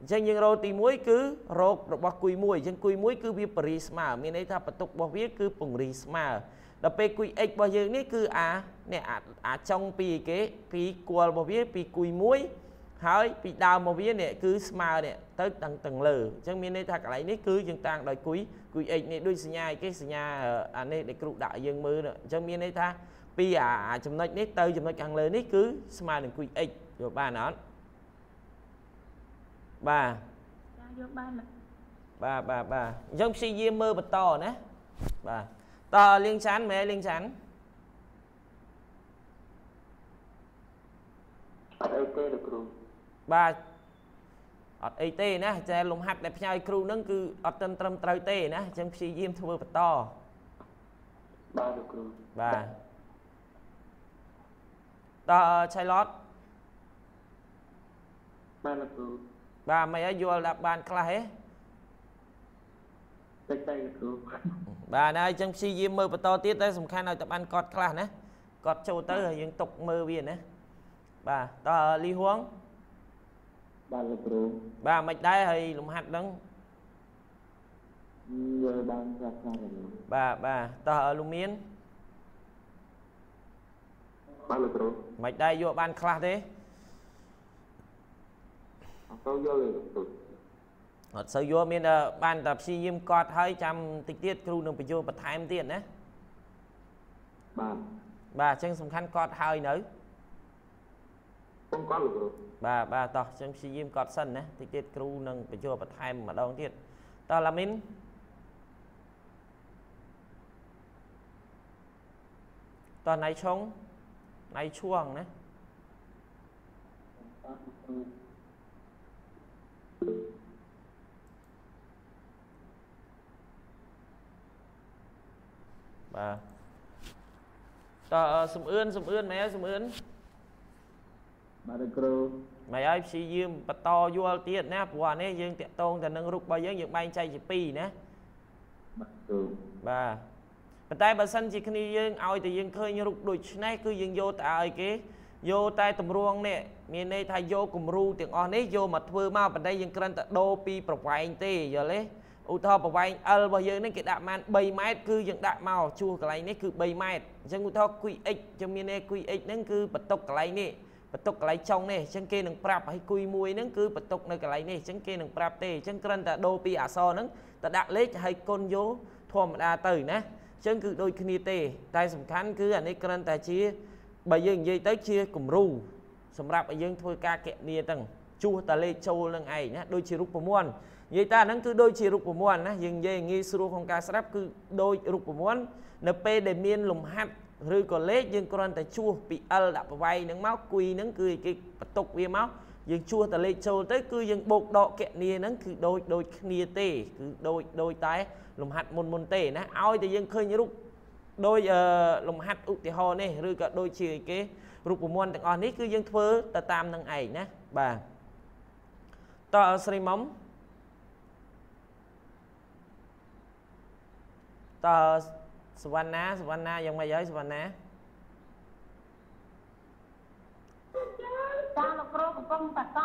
អញ្ចឹងយើងរោទី1គឺរោគរបស់គួយ1អញ្ចឹងគួយ1គឺវាបរិស្មើមានន័យថាបន្ទុករបស់វាគឺពង្រីស្មើដល់ពេលគួយ x របស់យើងនេះគឺអានេះអាអាចុងពីអីគេពីគួលរបស់វាពីគួយ1 ហើយពីដើមរបស់វានេះគឺស្មើនេះទៅទាំងទាំងលើអញ្ចឹងមានន័យថាកន្លែងនេះគឺយើងតាំងដោយគួយគួយ x នេះដូចសញ្ញាអីគេសញ្ញាអានេះដែលគ្រូដាក់ឲ្យយើងមើលអញ្ចឹងមានន័យថាពីអាចំណុចនេះទៅចំណុចខាងលើនេះគឺស្មើនឹងគួយ x យល់បានអត់បាទចាយកបានលោកបាទបាទបាទអញ្ចឹងព្យាយាមមើលបន្តណាបាទតើលៀងច័ន្ទមែនលៀងច័ន្ទអត់អីទេលោកគ្រូ បាទអត់អីទេណាតែលំហាត់ដែលផ្ញើឲ្យគ្រូហ្នឹងគឺអត់ត្រឹមត្រឹមត្រូវទេណាអញ្ចឹងព្យាយាមធ្វើបន្តបាទលោកគ្រូបាទតើឆៃឡតបាទលោកគ្រូបាទមិនឲ្យយល់ដាក់បានខ្លះហេតិចតែលោកគ្រូបាទណាអញ្ចឹងព្យាយាមមើលបន្តទៀតតែសំខាន់ឲ្យតែបានកត់ខ្លះណាកត់ចូលទៅហើយយើងຕົកមើលវាណាបាទតើលីហួងបាទ លោកគ្រូបាទមិនដែរហើយលំហាត់ហ្នឹងយល់បានខ្លះខ្លះលោកគ្រូបាទបាទតើលោកមានបាទលោកគ្រូមិនដែរយកបានខ្លះទេអត់ទៅយល់ទេលោកគ្រូអត់សូវយកមានតែបានតែព្យាយាមកត់ហើយចាំតិចទៀតគ្រូនឹងបញ្ចូលបន្ថែមទៀតណាបាទបាទអញ្ចឹងសំខាន់កត់ហើយនៅ ខ្ញុំគាត់លោកគ្រូបាទបាទតោះអញ្ចឹងព្យាយាមកត់សិនណាតិចទៀតគ្រូនឹងបញ្ចូលបន្ថែមម្ដងទៀតតោះឡាមីនតោះណៃឆុងណៃឈួងណាបាទតើសំអឿនសំអឿនមែនសំអឿន បាទលោកគ្រូមិនឲ្យព្យាយាមបន្តយល់ទៀតណាព្រោះអានេះយើងតាក់ទងទៅនឹងរូបរបស់យើងយើងបែងចែកជាពីរណាបាទគ្រូបាទប៉ុន្តែបើសិនជាគ្នាយើងឲ្យតែយើងឃើញរូបដូចនេះគឺយើងយកតែឲ្យគេយកតែតម្រងនេះមានន័យថាយកគំរូទាំងអស់នេះយកមកធ្វើមកប៉ុន្តែយើងគ្រាន់តែដូរពីប្រវែងទេយល់ទេឧទាហរណ៍ប្រវែង L របស់យើងនេះគេដាក់បាន3ម៉ែត្រគឺយើងដាក់មកជួសកន្លែងនេះគឺ3ម៉ែត្រអញ្ចឹងឧទាហរណ៍ QX ចឹងមានន័យ QX ហ្នឹងគឺបន្ទុកកន្លែងនេះ បន្ទុកកន្លែងចុងនេះអញ្ចឹងគេនឹងប្រាប់ឲ្យគុយមួយហ្នឹងគឺបន្ទុកនៅកន្លែងនេះអញ្ចឹងគេនឹងប្រាប់ទេអញ្ចឹងគ្រាន់តែដូរពីអក្សរហ្នឹងទៅដាក់លេខហើយគុណយកធម្មតាទៅណាអញ្ចឹងគឺដូចគ្នាទេ តែសំខាន់គឺអានេះគ្រាន់តែជាបើយើងនិយាយទៅជាគំរូសម្រាប់ឲ្យយើងធ្វើការកណនីទាំងជួសតែលេខចូលនឹងឯងណាដូចជារូបមន្តនិយាយតែអាហ្នឹងគឺដូចជារូបមន្តណាយើងនិយាយងាយស្រួលក្នុងការស្ដាប់គឺដូចរូបមន្តនៅពេលដែលមានលំហាត់ ឬក៏លេខយើងគ្រាន់តែជួសពី L ដាក់ប្រវែងហ្នឹងមកគួយហ្នឹងគឺគេបន្ទុកវាមកយើងជួសតែលេខចូលទៅគឺយើងបូកដកកណនីហ្នឹងគឺដូចដូចគ្នាទេគឺដូចដូចតែលំហាត់មុនមុនទេណាឲ្យតែយើងឃើញរូបដោយអឺលំហាត់ឧទាហរណ៍នេះឬក៏ដូចជាគេរូបមន្តទាំងអស់នេះគឺយើងធ្វើទៅតាមនឹងឯងណាបាទតើស្រីមុំតើ សវណ្ណាសវណ្ណាយ៉ាងម៉េចហើយសវណ្ណាចាលោកគ្រូកំពុងបកត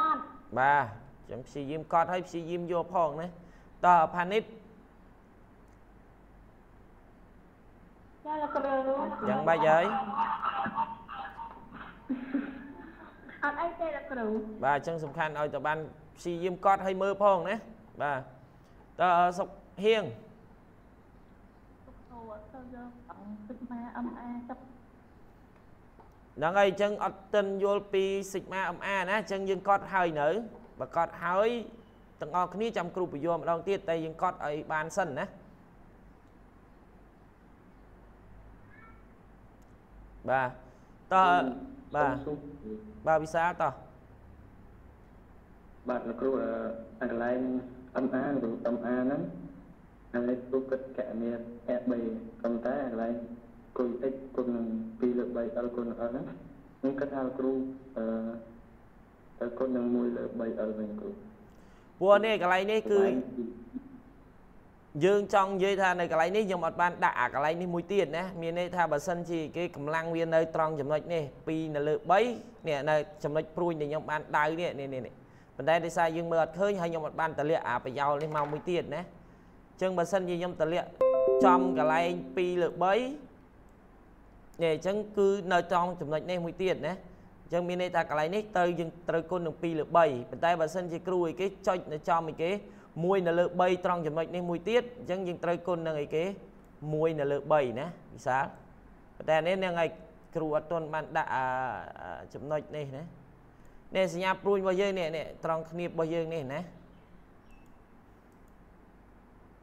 បាទចាំព្យាយាមកត់ឲ្យព្យាយាមយកផងណាតើផានិតចាលោកគ្រូយ៉ាងម៉េចហើយអត់អីទេលោកគ្រូបាទអញ្ចឹងសំខាន់ឲ្យតើបានព្យាយាមកត់ឲ្យមើលផងណាបាទតើសុកហៀង លោកគ្រូអត់ទៅយកអង្គ sigma ma ចុកហ្នឹងហើយអញ្ចឹងអត់ទាន់យល់ពី sigma ma ណាអញ្ចឹងយើងកត់ហើយនៅបើកត់ហើយទាំងអស់គ្នាចាំគ្រូបញ្យល់ម្ដងទៀតតែយើងកត់ឲ្យបានសិនណាបាទតោះបាទបាទវិសាលតោះបាទលោកគ្រូអឺកន្លែង MA លោកគ្រូ MA ហ្នឹង ហើយគ្រូគិតកណនី F3 ប៉ុន្តែកន្លែងគុយ x គុណនឹង2លើ3 l គុណនឹង l ហ្នឹងខ្ញុំគិតថាលោកគ្រូអឺទៅគុណនឹង1លើ3 l វិញគ្រូពួកនេះកន្លែងនេះគឺយើងចង់និយាយថានៅកន្លែងនេះខ្ញុំអត់បានដាក់អាកន្លែងនេះមួយទៀតណាមានន័យថាបើសិនជាគេកម្លាំងវានៅត្រង់ចំណុចនេះ2នៅលើ3នេះនៅចំណុចព្រួយដែលខ្ញុំបានដៅនេះនេះនេះប៉ុន្តែដោយសារយើងមើលអត់ឃើញហើយខ្ញុំអត់បានតម្លាក់អាប្រយោលនេះមកមួយទៀតណាអញ្ចឹងបើសិនជាខ្ញុំតម្លាក់ចំកន្លែង2លើ3នេះអញ្ចឹងគឺនៅត្រង់ចំណុចនេះមួយទៀតណាអញ្ចឹងមានន័យថាកន្លែងនេះទៅយើងត្រូវគុណនឹង2លើ3ប៉ុន្តែបើសិនជាគ្រូអីគេចុចនៅចំអីគេ1នៅលើ3ត្រង់ចំណុចនេះមួយទៀតអញ្ចឹងយើងត្រូវគុណនឹងអីគេ1នៅលើ3ណាវិសាលប៉ុន្តែនេះនឹងឲ្យគ្រូអត់ទាន់បានដាក់ចំណុចនេះណានេះសញ្ញាព្រួយរបស់យើងនេះនេះត្រង់គ្នារបស់យើងនេះណា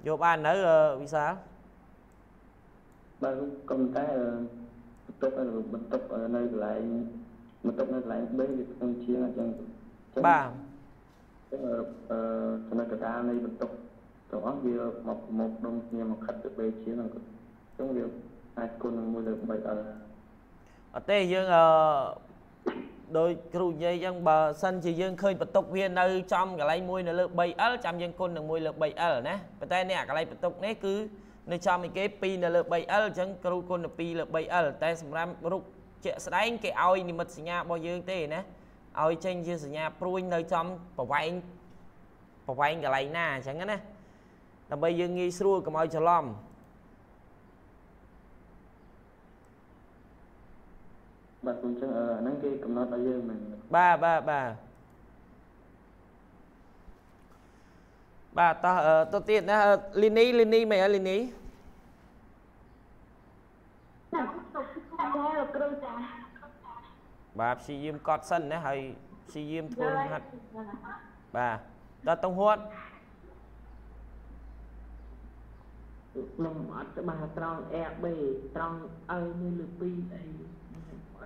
យកបាននៅវិសាលបាទកុំតែបន្ទប់បន្ទប់នៅកន្លែងបន្ទប់នៅកន្លែង3វាធ្ងន់ជាងអញ្ចឹងបាទអឺចំណុចកតានៃបន្ទប់ទាំងអស់វាមកមកដុំគ្នាមកខិតទៅ3ជាងហ្នឹងអញ្ចឹងវាអាចគុណនឹង1លើ3អល់អត់ទេយើងអឺ ដោយគ្រូនិយាយអញ្ចឹងបើសិនជាយើងឃើញបន្ទុកវានៅចំកន្លែង1នៅលើ 3L ចាំយើងគុណនឹង1លើ 3L ណាប៉ុន្តែនេះអាកន្លែងបន្ទុកនេះគឺនៅចំឯគេ2នៅលើ 3L អញ្ចឹងគ្រូគុណទៅ2លើ 3L តែសម្រាប់រូបជាក់ស្ដែងគេឲ្យនិមិត្តសញ្ញារបស់យើងទេណាឲ្យចេញជាសញ្ញាព្រួយនៅចំប្រវែងប្រវែងកន្លែងណាអញ្ចឹងណាដើម្បីយើងងាយស្រួលកុំឲ្យច្រឡំ បាទអញ្ចឹងអាហ្នឹងគេកំណត់ឲ្យយើងមែនបាទបាទបាទបាទតោះទៅទៀតណាលីនីលីនីមែនលីនីគ្រូចាបាទព្យាយាមកត់សិនណាហើយព្យាយាមធ្វើហាត់បាទដល់តុងហួតខ្ញុំអត់ច្បាស់ត្រង់ RB ត្រង់អើមួយលើ2អី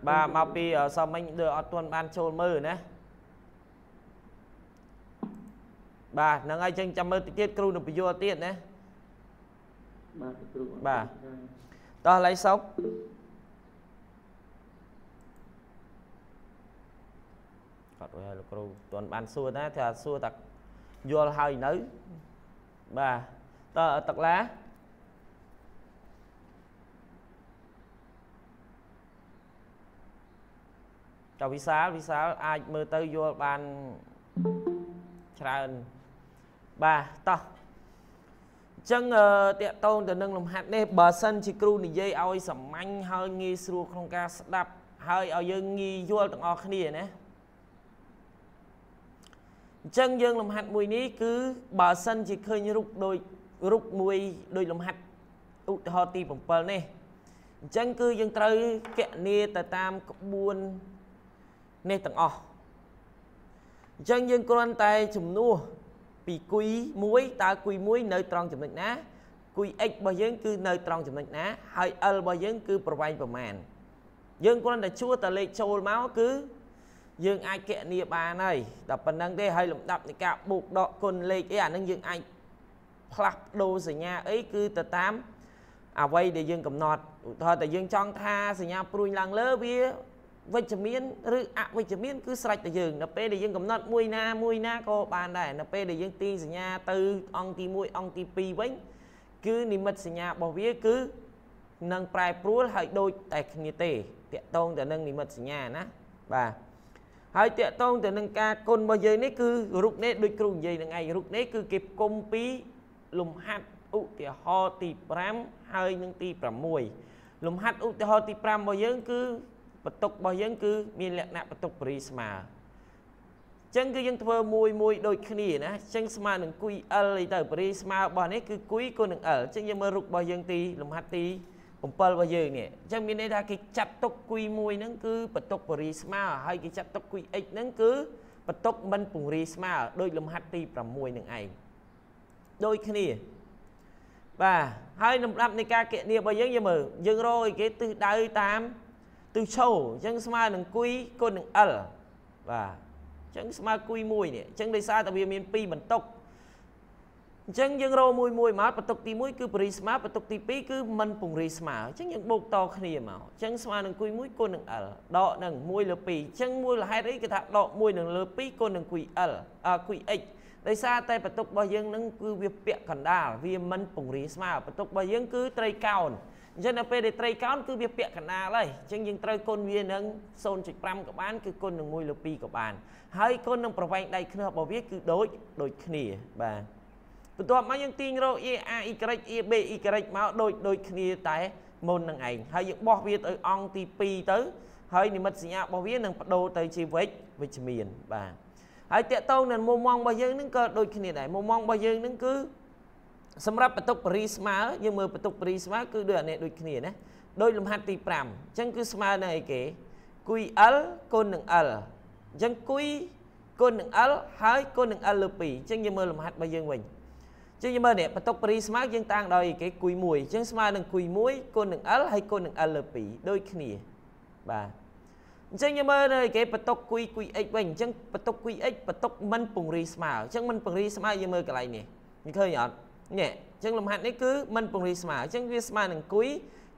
បាទមកពីសមមិញដូចអត់ទាន់បានចូលមើលណាបាទហ្នឹងហើយចឹងចាំមើលតិចទៀតគ្រូនឹងបញ្យល់ទៀតណាបាទគ្រូបាទតោះឡៃសុកគាត់ឲ្យលោកគ្រូទាន់បានសួរណាថាសួរតាយល់ហើយនៅបាទតើទឹកឡា តើវិសាលវិសាលអាចមើលទៅយល់បានច្រើនបាទតោះអញ្ចឹងតកតងទៅនឹងលំហាត់នេះបើសិនជាគ្រូនិយាយឲ្យសាមញ្ញហើយងាយស្រួលក្នុងការស្ដាប់ហើយឲ្យយើងងាយយល់ទាំងអស់គ្នាណាអញ្ចឹងយើងលំហាត់មួយនេះគឺបើសិនជាឃើញរូបដូចរូបមួយដូចលំហាត់ឧទាហរណ៍ទី7នេះអញ្ចឹងគឺយើងត្រូវកណនីទៅតាមក្បួន នេះទាំងអស់អញ្ចឹងយើងគ្រាន់តែជំនួសពីគុយ1តើគុយ1នៅត្រង់ចំណុចណាគុយ x របស់យើងគឺនៅត្រង់ចំណុចណាហើយ l របស់យើងគឺប្រវែងប្រមាណយើងគ្រាន់តែជួតែលេខចូលមកគឺយើងអាចកណនីបានហើយតែប៉ុណ្្នឹងទេហើយលំដាប់នៃការបូកដកគុណលេខអីអានឹងយើងអាចផ្លាស់ប្ដូរសញ្ញាអីគឺទៅតាមអ្វីដែលយើងកំណត់ឧទាហរណ៍តែយើងចង់ថាសញ្ញាព្រួយឡើងលើវា វិជ្ជមានឬអវិជ្ជមានគឺស្រេចតែយើងនៅពេលដែលយើងកំណត់មួយណាមួយណាក៏បានដែរនៅពេលដែលយើងទីសញ្ញាទៅអង្គទី1អង្គទី2វិញគឺនិមិត្តសញ្ញារបស់វាគឺនឹងប្រែប្រួលហើយដូចតែគ្នាទេតកតងទៅនឹងនិមិត្តសញ្ញាណាបាទហើយតកតងទៅនឹងការគុណរបស់យើងនេះគឺរូបនេះដូចគ្រូនិយាយនឹងឯងរូបនេះគឺគេផ្គុំពីលំហាត់ឧទាហរណ៍ទី5ហើយនឹងទី6លំហាត់ឧទាហរណ៍ទី5របស់យើងគឺ បន្ទុករបស់យើងគឺមានលក្ខណៈបន្ទុកបរិស្មាចឹងគឺយើងធ្វើមួយមួយដូចគ្នាណាចឹងស្មើនឹងគុយ L អីទៅបរិស្មារបស់នេះគឺគុយគុណនឹង L ចឹងយើងមើលរូបរបស់យើងទីលំហាត់ទី7របស់យើងនេះអញ្ចឹងមានន័យថាគេចាត់ទុកគុយមួយហ្នឹងគឺបន្ទុកបរិស្មាហើយគេចាត់ទុកគុយ x ហ្នឹងគឺបន្ទុកមិនពង្រីស្មើដោយលំហាត់ទី6នឹងឯងដូចគ្នាបាទហើយលំដាប់នៃការគណនារបស់យើងយើងមើលយើងរកអីគេទិសដៅតាម ទិសឈោអញ្ចឹងស្មើនឹងគុយគុណនឹង l បាទអញ្ចឹងស្មើគុយមួយនេះអញ្ចឹងដោយសារតែវាមាន2បន្ទុកអញ្ចឹងយើងរកមួយមួយមកបន្ទុកទី1គឺបរិស្មាបន្ទុកទី2គឺមិនពង្រីស្មើអញ្ចឹងយើងបូកតគ្នាមកអញ្ចឹងស្មើនឹងគុយ1គុណនឹង l ដកនឹង1លើ2អញ្ចឹងមូលហេតុអីគេថាដក1នឹងលើ2គុណនឹងគុយ l អគុយ x ដោយសារតែបន្ទុករបស់យើងនឹងគឺវាពាក់កណ្ដាលវាមិនពង្រីស្មើបន្ទុករបស់យើងគឺត្រីកោណ អញ្ចឹងដល់ពេលដែលត្រីកោណគឺវាពាក់កណ្ដាលហើយអញ្ចឹងយើងត្រូវគុណវានឹង0.5ក៏បានគឺគុណនឹង1លើ2ក៏បានហើយគុណនឹងប្រវែងដៃខ្នោះរបស់វាគឺដូចដូចគ្នាបាទបន្ទាប់មកយើងទាញរក a a y a b y មកដូចដូចគ្នាតែមុននឹងឯងហើយយើងបោះវាទៅអង្គទី2ទៅហើយនិមិត្តសញ្ញារបស់វានឹងបដូរទៅជាវិជ្ជវិជ្ជមានបាទហើយតកតងនឹងមុំម៉ងរបស់យើងនឹងក៏ដូចគ្នាដែរមុំម៉ងរបស់យើងនឹងគឺ សម្រាប់បន្ទុកបរិស្មើយើងមើលបន្ទុកបរិស្មើគឺដូចអានេះដូចគ្នាណាដោយលំហាត់ទី5អញ្ចឹងគឺស្មើនឹងអីគេគុយ l គុណនឹង l អញ្ចឹងគុយគុណនឹង l ហើយគុណនឹង l លើ2អញ្ចឹងយើងមើលលំហាត់របស់យើងវិញចឹងយើងមើលនេះបន្ទុកបរិស្មើយើងតាំងដោយគេគុយ1អញ្ចឹងស្មើនឹងគុយ1គុណនឹង l ហើយគុណនឹង l លើ2ដូចគ្នាបាទអញ្ចឹងយើងមើលនៅគេបន្ទុកគុយគុយ x វិញអញ្ចឹងបន្ទុកគុយ x បន្ទុកមិនពង្រីស្មើអញ្ចឹងមិនពង្រីស្មើយើងមើលកន្លែងនេះឃើញអត់ នេះអញ្ចឹងលំហាត់នេះគឺមិនពង្រីស្មើអញ្ចឹងវាស្មើនឹងគុយ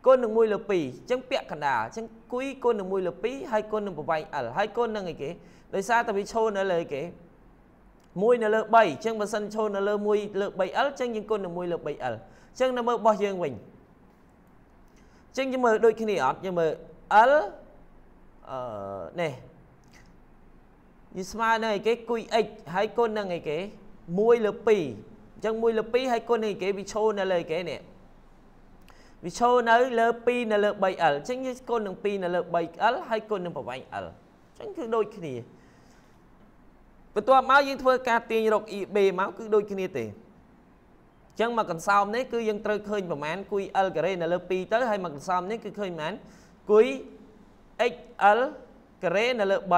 គុណនឹង1លើ2អញ្ចឹងពាក់កណ្ដាលអញ្ចឹងគុយគុណនឹង1លើ2ហើយគុណនឹងប្រវែង l ហើយគុណនឹងអីគេដោយសារតែវាឈរនៅលើគេ1នៅលើ3អញ្ចឹងបើសិនឈរនៅលើ1លើ 3l អញ្ចឹងយើងគុណនឹង1លើ 3l អញ្ចឹងនៅមើលរបស់យើងវិញអញ្ចឹងយើងមើលដូចគ្នាអត់យើងមើល l អឺនេះវាស្មើនឹងអីគេគុយ x ហើយគុណនឹងអីគេ1លើ2អញ្ចឹង1លើ2ហើយគុណនឹងអីគេវាឈរនៅលើអីគេនេះវាឈរនៅលើ2នៅលើ 3l អញ្ចឹងយើងគុណនឹង2នៅលើ 3l ហើយគុណនឹងប្រវែង l អញ្ចឹងគឺដូចគ្នាបន្ទាប់មកយើងធ្វើការទាញរក EB មកគឺដូចគ្នាទេអញ្ចឹងមកកន្សោមនេះគឺយើងត្រូវឃើញប្រមាណគុយ L ការ៉េនៅលើ2ទៅហើយមកកន្សោមនេះគឺឃើញប្រមាណគុយ XL ការ៉េនៅលើ3ប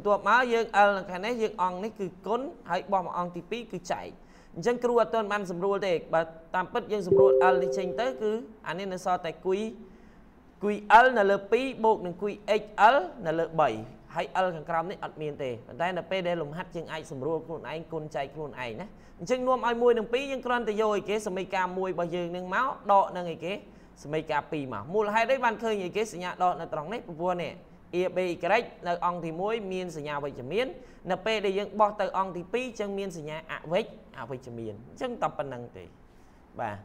ន្ទាប់មកយើង L នៅខាងនេះយើងអង្គនេះគឺគុណហើយបោះមកអង្គទី2គឺចែក អញ្ចឹងគ្រូអត់ទាន់បានសម្រួលទេបើតាមពិតយើងសម្រួល L នេះចេញទៅគឺអានេះនៅសល់តែគុយគុយ L នៅលើ2បូកនឹងគុយ XL នៅលើ3ហើយ L ខាងក្រោមនេះអត់មានទេប៉ុន្តែនៅពេលដែលលំហាត់យើងអាចសម្រួលខ្លួនឯងគុណចែកខ្លួនឯងណាអញ្ចឹងនាំឲ្យ1និង2យើងគ្រាន់តែយកអីគេសមីការ1របស់យើងនឹងមកដកនឹងអីគេសមីការ2មកមូលហេតុអីបានឃើញអីគេសញ្ញាដកនៅត្រង់នេះព្រោះនេះ a b y នៅអង្គទី1មានសញ្ញាវិជ្ជមាននៅពេលដែលយើងបោះទៅអង្គទី2ចឹងមានសញ្ញាអវិជ្ជអវិជ្ជមានអញ្ចឹងតែប៉ុណ្្នឹងទេបាទ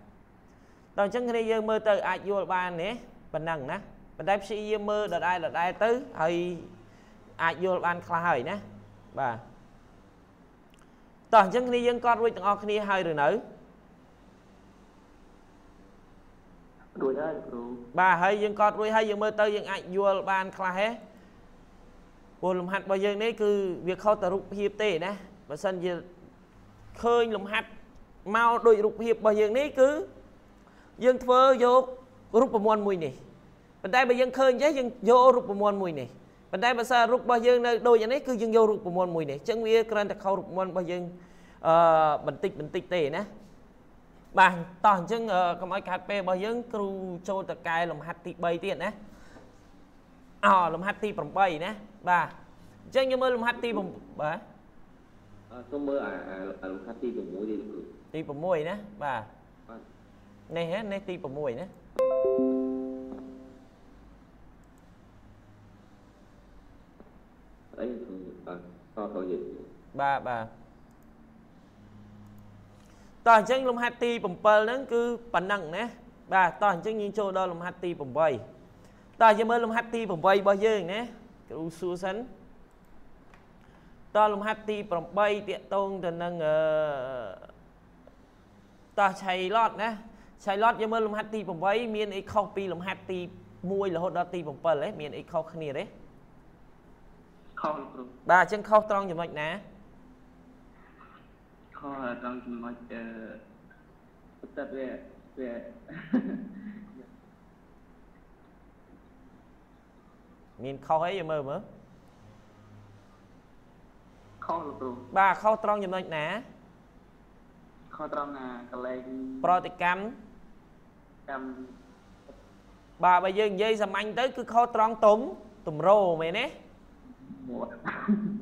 ដល់អញ្ចឹងគ្នាយើងមើលទៅអាចយល់បានទេប៉ុណ្ណឹងណាប៉ុន្តែព្យាយាមមើលដដែលដដែលទៅហើយអាចយល់បានខ្លះហើយណាបាទតោះអញ្ចឹងគ្នាយើងកត់រួចទាំងអស់គ្នាហើយឬនៅ រួចហើយគ្រូបាទហើយយើងកត់រួចហើយយើងមើលទៅយើងអាចយល់បានខ្លះហេពលលំហាត់របស់យើងនេះគឺវាខុសទៅរូបភាពទេណាបើសិនជាឃើញលំហាត់មកដោយរូបភាពរបស់យើងនេះគឺយើងធ្វើយករូបមន្តមួយនេះប៉ុន្តែបើយើងឃើញចេះយើងយករូបមន្តមួយនេះប៉ុន្តែបើសិនរូបរបស់យើងនៅដូចនេះគឺយើងយករូបមន្តមួយនេះអញ្ចឹងវាគ្រាន់តែខុសរូបមន្តរបស់យើងអឺបន្តិចបន្តិចទេណា បាទតោះអញ្ចឹងកុំឲ្យខាត់ពេលរបស់យើងគ្រូចូលតកែលំហាត់ទី3ទៀតណាអូលំហាត់ទី8ណាបាទអញ្ចឹងយើងមើលលំហាត់ទីបាទអឺសូមមើលអាលំហាត់ទី6ទៀតគ្រូទី6ណាបាទនេះហ៎នេះទី6ណាអីគ្រូបាទតតទៀតបាទបាទ តោះអញ្ចឹងលំហាត់ទី7ហ្នឹងគឺប៉ុណ្ណឹងណាបាទតោះអញ្ចឹងយើងចូលដល់លំហាត់ទី8តោះយើងមើលលំហាត់ទី8របស់យើងណាគ្រូសួរសិនតោះលំហាត់ទី8តាកតងទៅនឹងអឺតោះឆៃឡតណាឆៃឡតយើងមើលលំហាត់ទី8មានអីខុសពីលំហាត់ទី1រហូតដល់ទី7ហ៎មានអីខុសគ្នាទេខុសគ្រូបាទអញ្ចឹងខុសត្រង់ចំណុចណា ខត្រង់ចំណុចអឺទឹកវាវាមានខុសអីយើងមើលមើលខុសលោកគ្រូបាទខុសត្រង់ចំណុចណាខុសត្រង់ណាកលែងប្រតិកម្មកម្មបាទបើយើងនិយាយសាមញ្ញទៅគឺខុសត្រង់ទុំទំរោមែនទេមួត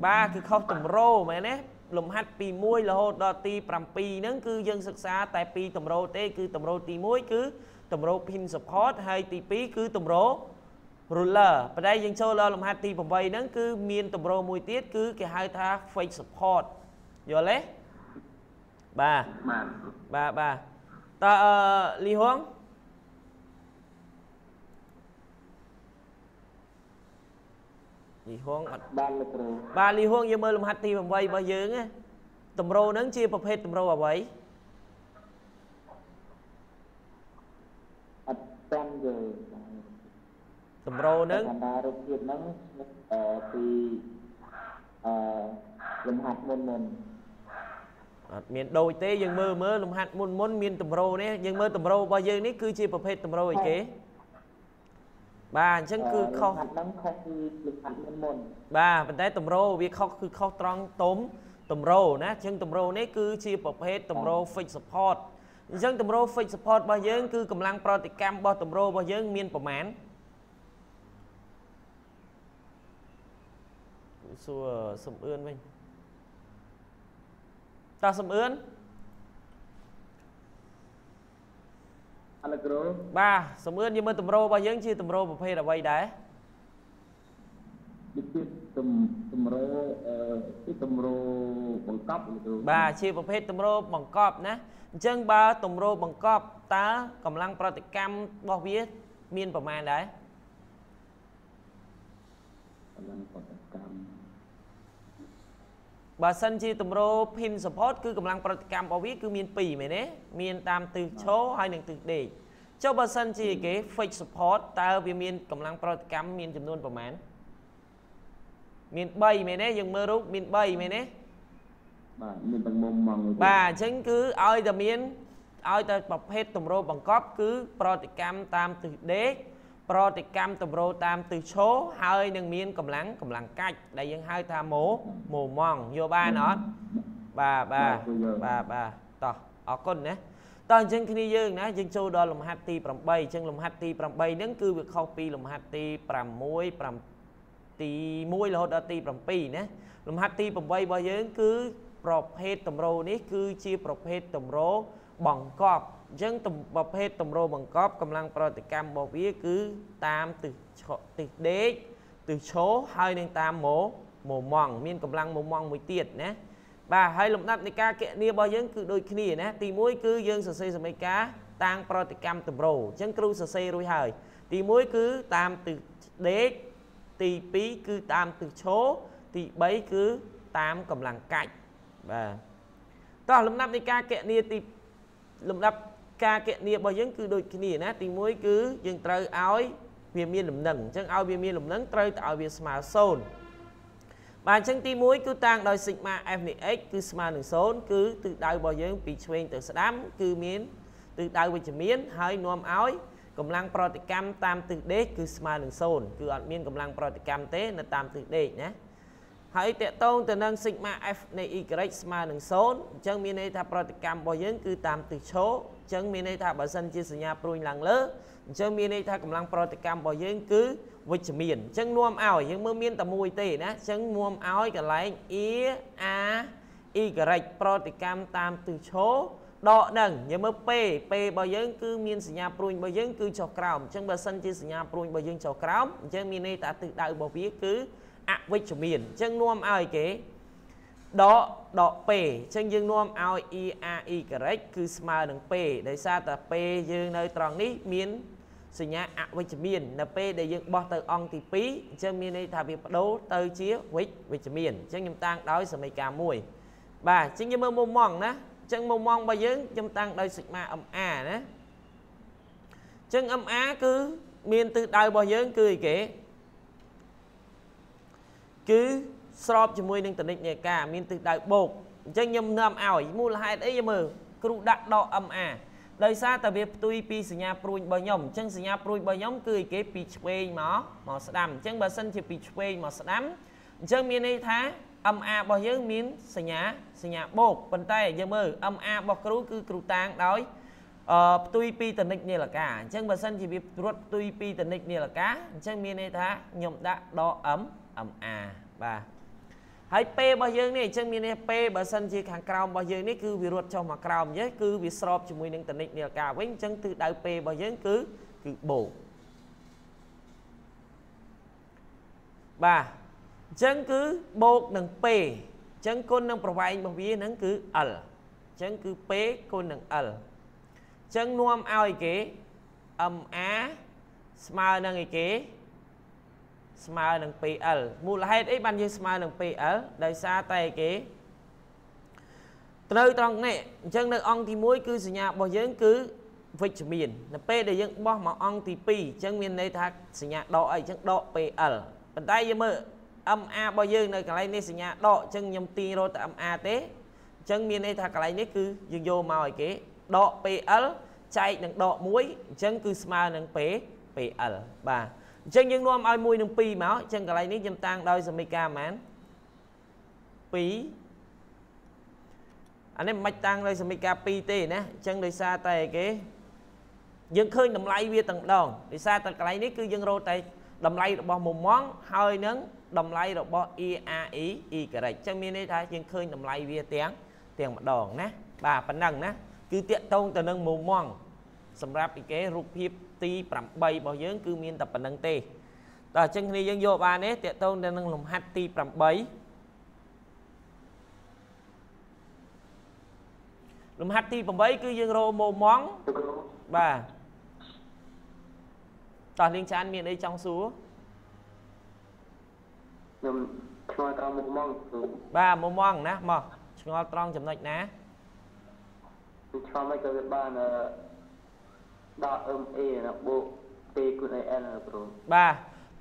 បាទគឺខុសទម្រោមែនទេ លំហាត់ពី1រហូតដល់ទី7ហ្នឹងគឺយើងសិក្សាតែពីទម្រោទេ គឺទម្រោទី1គឺទម្រោ pin support ហើយទី2គឺទម្រោ ruler ប៉ុន្តែយើងចូលដល់លំហាត់ទី8ហ្នឹងគឺមានទម្រោមួយទៀតគឺគេហៅថា fake support យល់ទេបាទបាទបាទបាទតើអឺលីហួង លីហួងអត់បានលោកគ្រូបាទលីហួងយើងមើលលំហាត់ទី8របស់យើងណាតម្រូវហ្នឹងជាប្រភេទតម្រូវអ្វីអត់តាមយល់តម្រូវហ្នឹងបណ្ដារូបភាពហ្នឹងអឺពីអឺលំហាត់មុនមុនអត់មានដូចទេយើងមើលមើលលំហាត់មុនមុនមានតម្រូវនេះយើងមើលតម្រូវរបស់យើងនេះគឺជាប្រភេទតម្រូវអីគេ បាទអញ្ចឹងគឺខុសលំហាត់ហ្នឹងខុសពីលំហាត់មុនមុនបាទប៉ុន្តែតម្រូវវាខុសគឺខុសត្រង់ទុំតម្រូវណាអញ្ចឹងតម្រូវនេះគឺជាប្រភេទតម្រូវ fix support អញ្ចឹងតម្រូវ fix support របស់យើងគឺកម្លាំងប្រតិកម្មរបស់តម្រូវរបស់យើងមានប្រមាណសួរសំអឿនវិញតើសំអឿន អត់លោកគ្រូបាទសំអឿនយើងមើលតម្រូវរបស់យើងជាតម្រូវប្រភេទអ្វីដែរដូចជាទំតម្រោអឺទីតម្រោបង្កប់លោកគ្រូបាទជាប្រភេទតម្រូវបង្កប់ណាអញ្ចឹងបើតម្រូវបង្កប់តើកម្លាំងប្រតិកម្មរបស់វាមានប្រមាណដែរកម្លាំងប្រតិកម្ម បើសិនជាតម្រូវ pin support គឺកម្លាំងប្រតិកម្មរបស់វាគឺមាន2មែនទេមានតាមទិសឈរហើយនិងទិសដេកចុះបើសិនជាគេ fix support តើវាមានកម្លាំងប្រតិកម្មមានចំនួនប្រមាណមាន3មែនទេយើងមើលរូបមាន3មែនទេបាទមានទាំងមុំមកលោកគ្រូបាទអញ្ចឹងគឺឲ្យតែមានឲ្យតែប្រភេទតម្រូវបង្កប់គឺ ប្រតិកម្មតាមទិសដេក ប្រតិកម្មតម្រូវតាមទិសឈរហើយនឹងមានកម្លាំងកម្លាំងកាច់ដែលយើងហៅថាម៉ូម៉ូម៉ង់យកបានអត់បាទបាទបាទបាទតោះអរគុណណាតោះអញ្ចឹងគ្នាយើងណាយើងចូលដល់លំហាត់ទី8អញ្ចឹងលំហាត់ទី8ហ្នឹងគឺវាខុសពីលំហាត់ទី6 5ទី1រហូតដល់ទី7ណាលំហាត់ទី8របស់យើងគឺប្រភេទតម្រូវនេះគឺជាប្រភេទតម្រូវបង្កប់ អញ្ចឹងទំប្រភេទតម្រូវបង្កប់កម្លាំងប្រតិកម្មរបស់វាគឺតាមទិសឆទិសដេកទិសឈរហើយនឹងតាមម៉ូម៉ូម៉ង់មានកម្លាំងម៉ូម៉ង់មួយទៀតណាបាទហើយលំដាប់នៃការគណនារបស់យើងគឺដូចគ្នាណាទី1គឺយើងសរសេរសមីការតាំងប្រតិកម្មតម្រូវអញ្ចឹងគ្រូសរសេររួចហើយ ទី1គឺតាមទិសដេកទី2គឺតាមទិសឈរទី3គឺតាមកម្លាំងកាច់បាទតោះលំដាប់នៃការកណនាទីលំដាប់ ការកណនារបស់យើងគឺដូចគ្នាណាទី1គឺយើងត្រូវឲ្យវាមានលំនឹងអញ្ចឹងឲ្យវាមានលំនឹងត្រូវតែឲ្យវាស្មើ0បាទអញ្ចឹងទី1គឺតាំងដោយ sigma f នៃ x គឺស្មើនឹង0គឺទិសដៅរបស់យើងពីឆ្វេងទៅស្ដាំ គឺមានទិសដៅវិជ្ជមានហើយនាំឲ្យកម្លាំងប្រតិកម្មតាមទិសដេកគឺស្មើនឹង0គឺអត់មានកម្លាំងប្រតិកម្មទេនៅតាមទិសដេកណាហើយតកតងទៅនឹង sigma f នៃ y ស្មើនឹង0អញ្ចឹងមានន័យថាប្រតិកម្មរបស់យើងគឺតាមទិសឈរ អញ្ចឹងមានន័យថាបើសិនជាសញ្ញាព្រួញឡើងលើអញ្ចឹងមានន័យថាកម្លាំងប្រតិកម្មរបស់យើងគឺវិជ្ជមានអញ្ចឹងនាំឲ្យយើងមើលមានតែមួយទេណាអញ្ចឹងនាំឲ្យកន្លែង e a y ប្រតិកម្មតាមទិសឈរដកនឹងយើងមើល p p របស់យើងគឺមានសញ្ញាព្រួញរបស់យើងគឺចុះក្រោមអញ្ចឹងបើសិនជាសញ្ញាព្រួញរបស់យើងចុះក្រោមអញ្ចឹងមានន័យថាទិសដៅរបស់វាគឺអវិជ្ជមានអញ្ចឹងនាំឲ្យគេ ដកដក p អញ្ចឹងយើងនាំឲ្យ e a y គឺស្មើនឹង p ដោយសារតែ p យើងនៅត្រង់នេះមានសញ្ញាអវិជ្ជមាននៅពេលដែលយើងបោះទៅអង្គទី2អញ្ចឹងមានន័យថាវាបដូរទៅជាវិជ្ជវិជ្ជមានអញ្ចឹងខ្ញុំតាំងដោយសមីការមួយបាទអញ្ចឹងយើងមើលមុំម៉ងណាអញ្ចឹងមុំម៉ងរបស់យើងខ្ញុំតាំងដោយ sigma ma ណាអញ្ចឹង ma គឺមានទិសដៅរបស់យើងគឺអីគេគឺ ស្របជាមួយនឹងតនិចនៃការមានទិសដៅបូកអញ្ចឹងខ្ញុំនាំឲ្យមូលហេតុអីយើងមើលគ្រូដាក់ដក ma ដោយសារតែវាផ្ទុយពីសញ្ញាព្រួយរបស់ខ្ញុំអញ្ចឹងសញ្ញាព្រួយរបស់ខ្ញុំគឺឯគេពីឆ្វេងមកមកស្ដាំអញ្ចឹងបើសិនជាពីឆ្វេងមកស្ដាំអញ្ចឹងមានន័យថា MA របស់យើងមានសញ្ញាសញ្ញាបូកប៉ុន្តែយើងមើល MA របស់គ្រូគឺគ្រូតាងដោយអឺផ្ទុយពីតនិចនីលកាអញ្ចឹងបើសិនជាវារត់ផ្ទុយពីតនិចនីលកាអញ្ចឹងមានន័យថាខ្ញុំដាក់ដក M MA បាទ ហើយពេរបស់យើងនេះអញ្ចឹងមានន័យពេបើសិនជាខាងក្រោមរបស់យើងនេះគឺវារត់ចុះមកក្រោមអញ្ចឹងគឺវាស្របជាមួយនឹងតនិចនីលកាវិញអញ្ចឹងទិសដៅពេរបស់យើងគឺគឺបូកបាទអញ្ចឹងគឺបូកនឹង p អញ្ចឹងគុណនឹងប្រវែងរបស់វានឹងគឺ l អញ្ចឹងគឺ p គុណនឹង l អញ្ចឹងនាំឲ្យគេ ma ស្មើនឹងអីគេ ស្មើនឹង PL មូលហេតុអីបានយើងស្មើនឹង PL ដោយសារតែគេត្រូវត្រង់នេះអញ្ចឹងនៅអង្គទី1គឺសញ្ញារបស់យើងគឺវិជ្ជមាននៅពេលដែលយើងបោះមកអង្គទី2អញ្ចឹងមានន័យថាសញ្ញាដកអីអញ្ចឹងដក PL ប៉ុន្តែយើងមើល MA របស់យើងនៅកន្លែងនេះសញ្ញាដកអញ្ចឹងខ្ញុំទាញរត់ទៅ MA ទេអញ្ចឹងមានន័យថាកន្លែងនេះគឺយើងយកមកឲ្យគេដក PL ចែកនឹងដក1អញ្ចឹងគឺស្មើនឹង P PL បាទ អញ្ចឹងយើងនាំឲ្យ1នឹង2មកអញ្ចឹងកន្លែងនេះខ្ញុំតាំងដោយសមីការប៉ុន្មាន2អានេះមិនតាំងដោយសមីការ2ទេណាអញ្ចឹងដោយសារតែគេយើងឃើញតម្លៃវាទាំងដងដោយសារតែកន្លែងនេះគឺយើងរកតែតម្លៃរបស់មុំម៉ងហើយនឹងតម្លៃរបស់ ERE E ការ៉ិចអញ្ចឹងមានន័យថាយើងឃើញតម្លៃវាទាំងទាំងម្ដងណាបាទប៉ុណ្ណឹងណាគឺតាកតងទៅនឹងមុំម៉ងសម្រាប់ពីគេរូបភាព ទី8របស់យើងគឺមានតែប៉ុណ្្នឹងទេតើអញ្ចឹងគ្នាយើងយកបានទេតកតងទៅនឹងលំហាត់ទី8លំហាត់ទី8គឺយើងរោម៉ូម៉ង់បាទតោះលៀងចានមានអីចង់សួរខ្ញុំឆ្ងល់ត្រង់មុខមកគ្រូបាទមុំម៉ង់ណាមកឆ្ងល់ត្រង់ចំណុចណាខ្ញុំឆ្ងល់មិនក៏វាបានអឺ ដក MA ណាបូក P គុណ AN ណាគ្រូបាទ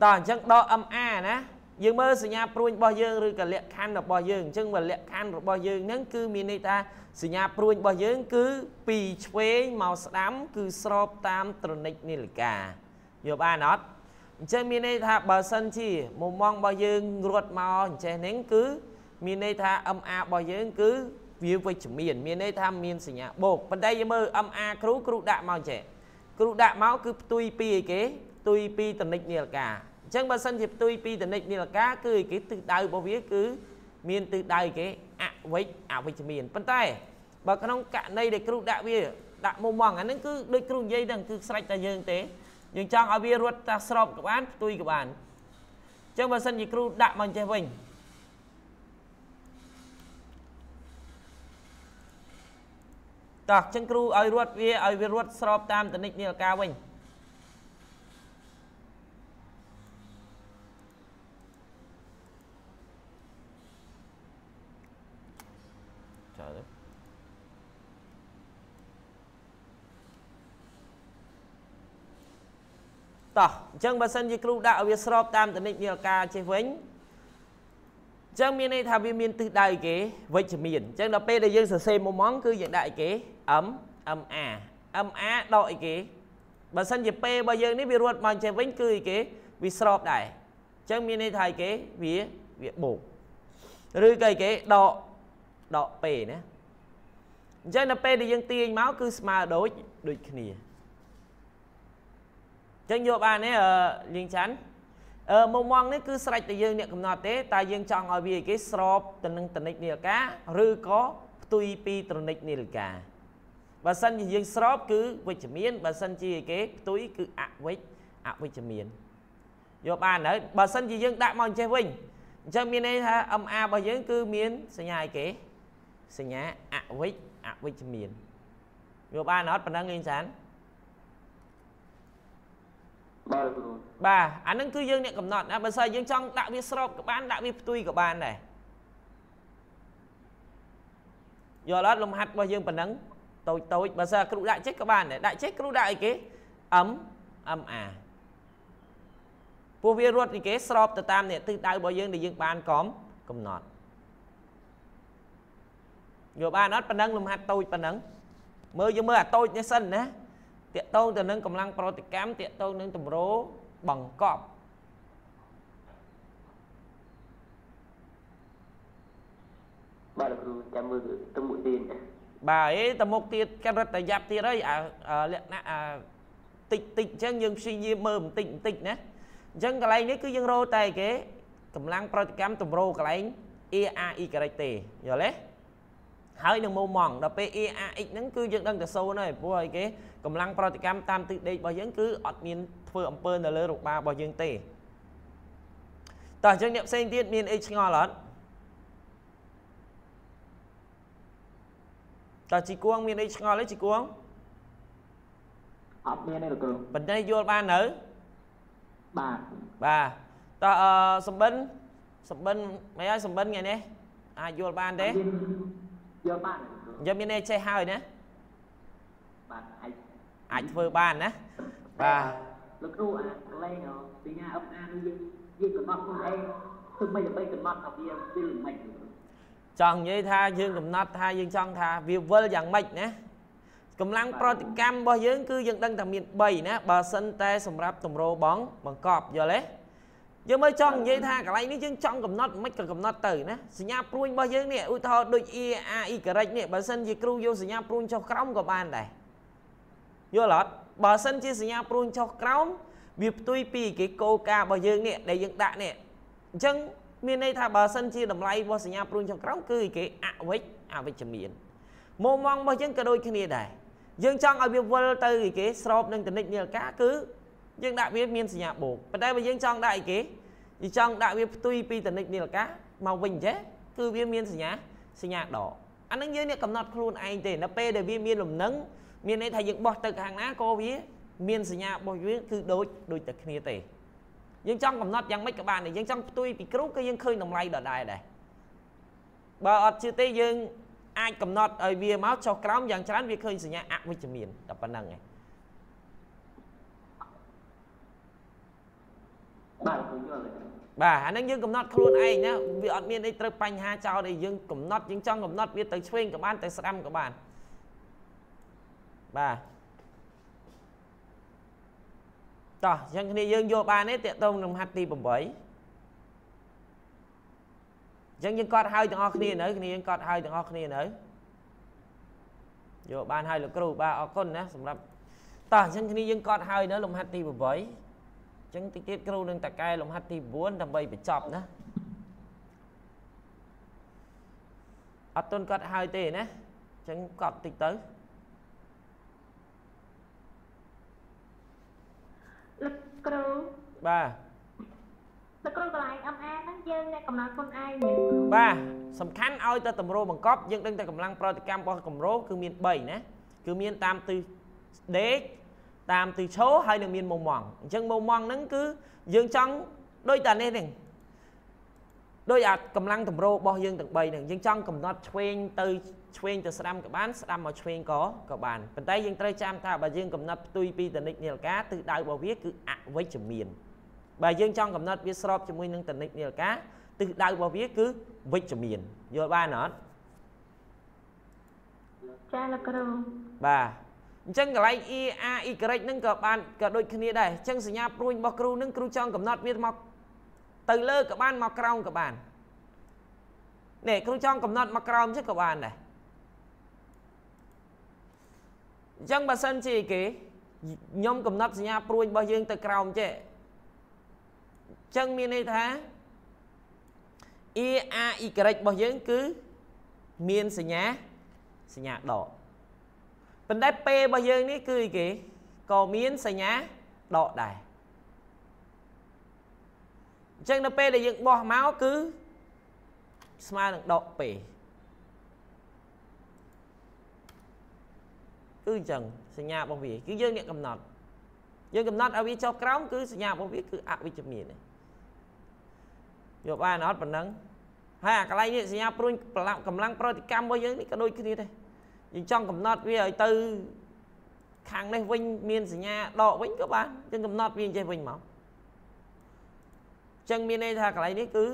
តោះអញ្ចឹងដក MA ណាយើងមើលសញ្ញាព្រួញរបស់យើងឬក៏លក្ខខណ្ឌរបស់យើងអញ្ចឹងបើលក្ខខណ្ឌរបស់យើងហ្នឹងគឺមានន័យថាសញ្ញាព្រួញរបស់យើង គឺពីឆ្វេងមកស្ដាំ គឺស្របតាមត្រនិចនាឡិកាយល់បានអត់អញ្ចឹងមានន័យថាបើសិនជាមុំម៉ងរបស់យើងរត់មកអញ្ចេះហ្នឹងគឺមានន័យថា MA របស់យើង គឺវាវិជ្ជមាន មានន័យថាមានសញ្ញាបូកប៉ុន្តែយើងមើល MA គ្រូគ្រូដាក់មកចេះ គ្រូដាក់មកគឺផ្ទុយពីអីគេផ្ទុយពីតនិចនីលកាអញ្ចឹងបើសិនជាផ្ទុយពីតនិចនីលកាគឺអីគេទិសដៅរបស់វាគឺមានទិសដៅគេអវិជ្ជអវិជ្ជមានប៉ុន្តែបើក្នុងករណីដែលគ្រូដាក់វាដាក់មុំម៉ងអាហ្នឹងគឺដូចគ្រូនិយាយហ្នឹងគឺស្រេចតែយើងទេយើងចង់ឲ្យវារត់តាស្របក៏បានផ្ទុយក៏បានអញ្ចឹងបើសិនជាគ្រូដាក់មកចេះវិញ តោះចឹងគ្រូឲ្យរត់វាឲ្យវារត់ស្របតាមតនិចនីលកាវិញចាទៅតោះអញ្ចឹងបើសិនជាគ្រូដាក់ឲ្យវាស្របតាមតនិចនីលកាចេះវិញអញ្ចឹងមានន័យថាវាមានទិសដៅគេវិជ្ជមានអញ្ចឹងដល់ពេលដែលយើងសរសេរមុំម៉ងគឺយើងដាក់អីគេ M MA MA ដកអីគេបើសិនជាពេលរបស់យើងនេះវារត់មកចេះវិញគឺអីគេវាស្របដែរអញ្ចឹងមានន័យថាអីគេវាវាបូកឬក៏អីគេដកដកពេលណាអញ្ចឹងដល់ពេលដែលយើងទាញមកគឺស្មើដូចដូចគ្នាអញ្ចឹងយកបានទេអឺលៀងច័ន្ទអឺ មុំងនេះគឺស្រេចតែយើងអ្នកកំណត់ទេតែយើងចង់ឲ្យវាគេស្របទៅនឹងតនិចនាឡិកាឬក៏ផ្ទុយពីត្រនិចនាឡិកាបើសិនជាយើងស្របគឺវិជ្ជមានបើសិនជាគេផ្ទុយគឺអវិជ្ជអវិជ្ជមានយកបានហើយបើសិនជាយើងដាក់មកអញ្ចេះវិញអញ្ចឹងមានន័យថា MA របស់យើងគឺមានសញ្ញាអីគេសញ្ញាអវិជ្ជអវិជ្ជមានយកបានអត់ប៉ុណ្ណឹងលីងសាន បាទគ្រូបាទអាហ្នឹងគឺយើងអ្នកកំណត់ណាបើសិនយើងចង់ដាក់វាស្របក៏បានដាក់វាផ្ទុយក៏បានដែរយល់អត់លំហាត់របស់យើងប៉ុណ្ណឹងតូចតូចបើសិនគ្រូដាក់ចេះក៏បានដែរដាក់ចេះគ្រូដាក់អីគេ M MA ពួកវារត់អីគេស្របទៅតាមអ្នកទិសដៅរបស់យើងដែលយើងបានកំកំណត់យល់បានអត់ប៉ុណ្ណឹងលំហាត់តូចប៉ុណ្ណឹងមើលយើងមើលអាតូចនេះសិនណា តកតងទៅនឹងកម្លាំងប្រតិកម្មតកតងនឹងតម្រោបង្កប់បាទលោកគ្រូចាំមើលទៅមួយទៀតបាទអេតមុខទៀតការរត់តែយ៉ាប់ទៀតហើយអាលក្ខណៈអាតិចតិចអញ្ចឹងយើងព្យាយាមមើលបន្តិចបន្តិចណាអញ្ចឹងកន្លែងនេះគឺយើងរោតែគេកម្លាំងប្រតិកម្មតម្រូវកន្លែង ARE ការ៉េចទេយល់ទេហើយនឹងមុំម៉ងដល់ពេល ARX ហ្នឹងគឺយើងដឹងតែសូនហើយព្រោះអីគេ កម្លាំងប្រតិកម្មតាមទិសដេករបស់យើងគឺអត់មានធ្វើអំពើនៅលើរបារបស់យើងទេតោះអញ្ចឹងអ្នកផ្សេងទៀតមានអីឆ្ងល់អត់តើជីគួងមានអីឆ្ងល់ទេជីគួងអត់មានទេលោកគ្រូប៉ុន្តែយល់បាននៅបាទបាទតើអឺសំបិនសំបិនមិនហើយសំបិនថ្ងៃនេះអាចយល់បានទេយល់បានយកមានន័យចេះហើយណាបាទអាច អាចធ្វើបានណាបាទលោកគ្រូអាកន្លែងសញ្ញាអឹបអានយើងយើងកំណត់ខ្លួនឯងធ្វើមិនដើម្បីកំណត់ថាវាវាមិនចង់និយាយថាយើងកំណត់ថាយើងចង់ថាវាវិលយ៉ាងម៉េចណាកម្លាំងប្រតិកម្មរបស់យើងគឺយើងដឹងថាមាន3ណាបើសិនតែសម្រាប់តម្រូបងបង្កប់យល់ទេយើងមើលចង់និយាយថាកន្លែងនេះយើងចង់កំណត់មិនក៏កំណត់ទៅណាសញ្ញាព្រួញរបស់យើងនេះឧទាហរណ៍ដូច E A E correct នេះបើសិនជាគ្រូយកសញ្ញាព្រួញចុះក្រោមក៏បានដែរ យល់អត់បើសិនជាសញ្ញាព្រួញចុះក្រោមវាផ្ទុយពីគេកោការរបស់យើងនេះដែលយើងដាក់នេះអញ្ចឹងមានន័យថាបើសិនជាតម្លៃរបស់សញ្ញាព្រួញចុះក្រោមគឺគេអវិជ្ជអវិជ្ជមានមុំមងរបស់យើងក៏ដូចគ្នាដែរយើងចង់ឲ្យវាវិលទៅគេស្របនឹងតនិចនាឡិកាគឺយើងដាក់វាមានសញ្ញាបូកប៉ុន្តែបើយើងចង់ដាក់អីគេយើងចង់ដាក់វាផ្ទុយពីតនិចនាឡិកាមកវិញចេះគឺវាមានសញ្ញាសញ្ញាដកអានឹងយើងនេះកំណត់ខ្លួនឯងទេនៅពេលដែលវាមានលំនឹង មានន័យថាយើងបោះទៅខាងណាក៏វាមានសញ្ញារបស់វាគឺដូចដូចតែគ្នាទេយើងចង់កំណត់យ៉ាងម៉េចក៏បានដែរយើងចង់ផ្ទុយពីគ្រូគឺយើងឃើញតម្លៃដដែលដែរបើអត់ជឿទេយើងអាចកំណត់ឲ្យវាមកចុះក្រោមយ៉ាងច្រើនវាឃើញសញ្ញាអវិជ្ជមានតែប៉ុណ្្នឹងឯងបាទខ្ញុំយល់បាទអាហ្នឹងយើងកំណត់ខ្លួនឯងណាវាអត់មានអីត្រូវបញ្ហាចោលទេយើងកំណត់យើងចង់កំណត់វាទៅឆ្វេងក៏បានទៅស្ដាំក៏បាន បាទតោះអញ្ចឹងគ្នាយើងយកបានទេតកតងនឹងមហាត់ទី8អញ្ចឹងយើងកត់ហើយទាំងអស់គ្នានៅគ្នាយើងកត់ហើយទាំងអស់គ្នានៅយកបានហើយលោកគ្រូបាទអរគុណណាសម្រាប់តោះអញ្ចឹងគ្នាយើងកត់ហើយនៅលំហាត់ទី8ចឹងតិចទៀតគ្រូនឹងតកែលំហាត់ទី9ដើម្បីបញ្ចប់ណាអត់ទាន់កត់ហើយទេណាចឹងកត់តិចទៅ លោកគ្រូបាទលោកគ្រូកន្លែង MA ហ្នឹងយើងអ្នកកំណត់ខ្លួនឯងបាទសំខាន់ឲ្យតែតម្រូបង្កប់យើងដឹងតែកម្លាំងប្រតិកម្មរបស់កម្រោគឺមាន3ណាគឺមានតាមទិសដេកតាមទិឈោហើយនឹងមានមុំម៉ងអញ្ចឹងមុំម៉ងហ្នឹងគឺយើងចង់ដូចតានេះហ្នឹងដោយអាកម្លាំងតម្រូរបស់យើងទាំង3ហ្នឹងយើងចង់កំណត់ឆ្វេងទៅ ឆ្វេងទៅស្ដាំក៏បានស្ដាំមកឆ្វេងក៏ក៏បានប៉ុន្តែយើងត្រូវចាំថាបើយើងកំណត់ផ្ទុយពីតនិចនាឡិកាទិសដៅរបស់វាគឺអវិជ្ជមានបើយើងចង់កំណត់វាស្របជាមួយនឹងតនិចនាឡិកាទិសដៅរបស់វាគឺវិជ្ជមានយល់បានអត់ចាលោកគ្រូបាទអញ្ចឹងកន្លែង E A Y ហ្នឹងក៏បានក៏ដូចគ្នាដែរអញ្ចឹងសញ្ញាព្រួញរបស់គ្រូហ្នឹងគ្រូចង់កំណត់វាមកទៅលើក៏បានមកក្រោមក៏បាននេះគ្រូចង់កំណត់មកក្រោមចឹងក៏បានដែរ អញ្ចឹងបើសិនជាគេខ្ញុំកំណត់សញ្ញាព្រួញរបស់យើងទៅក្រោមចេះអញ្ចឹងមានន័យថា E A Y របស់យើងគឺមានសញ្ញាសញ្ញាដកប៉ុន្តែពេលរបស់យើងនេះគឺអីគេក៏មានសញ្ញាដកដែរអញ្ចឹងនៅពេលដែលយើងបោះមកគឺស្មើនឹងដកពេល គឺអញ្ចឹងសញ្ញារបស់វាគឺយើងអ្នកកំណត់យើងកំណត់ឲ្យវាចុះក្រោមគឺសញ្ញារបស់វាគឺអវិជ្ជមានយកបានអត់ប៉ុណ្ណឹងហើយអាកន្លែងនេះសញ្ញាព្រួញកម្លាំងប្រតិកម្មរបស់យើងនេះក៏ដូចគ្នាដែរយើងចង់កំណត់វាឲ្យទៅខាងនេះវិញមានសញ្ញាដកវិញក៏បានយើងកំណត់វាចេះវិញមកចឹងមានន័យថាកន្លែងនេះគឺ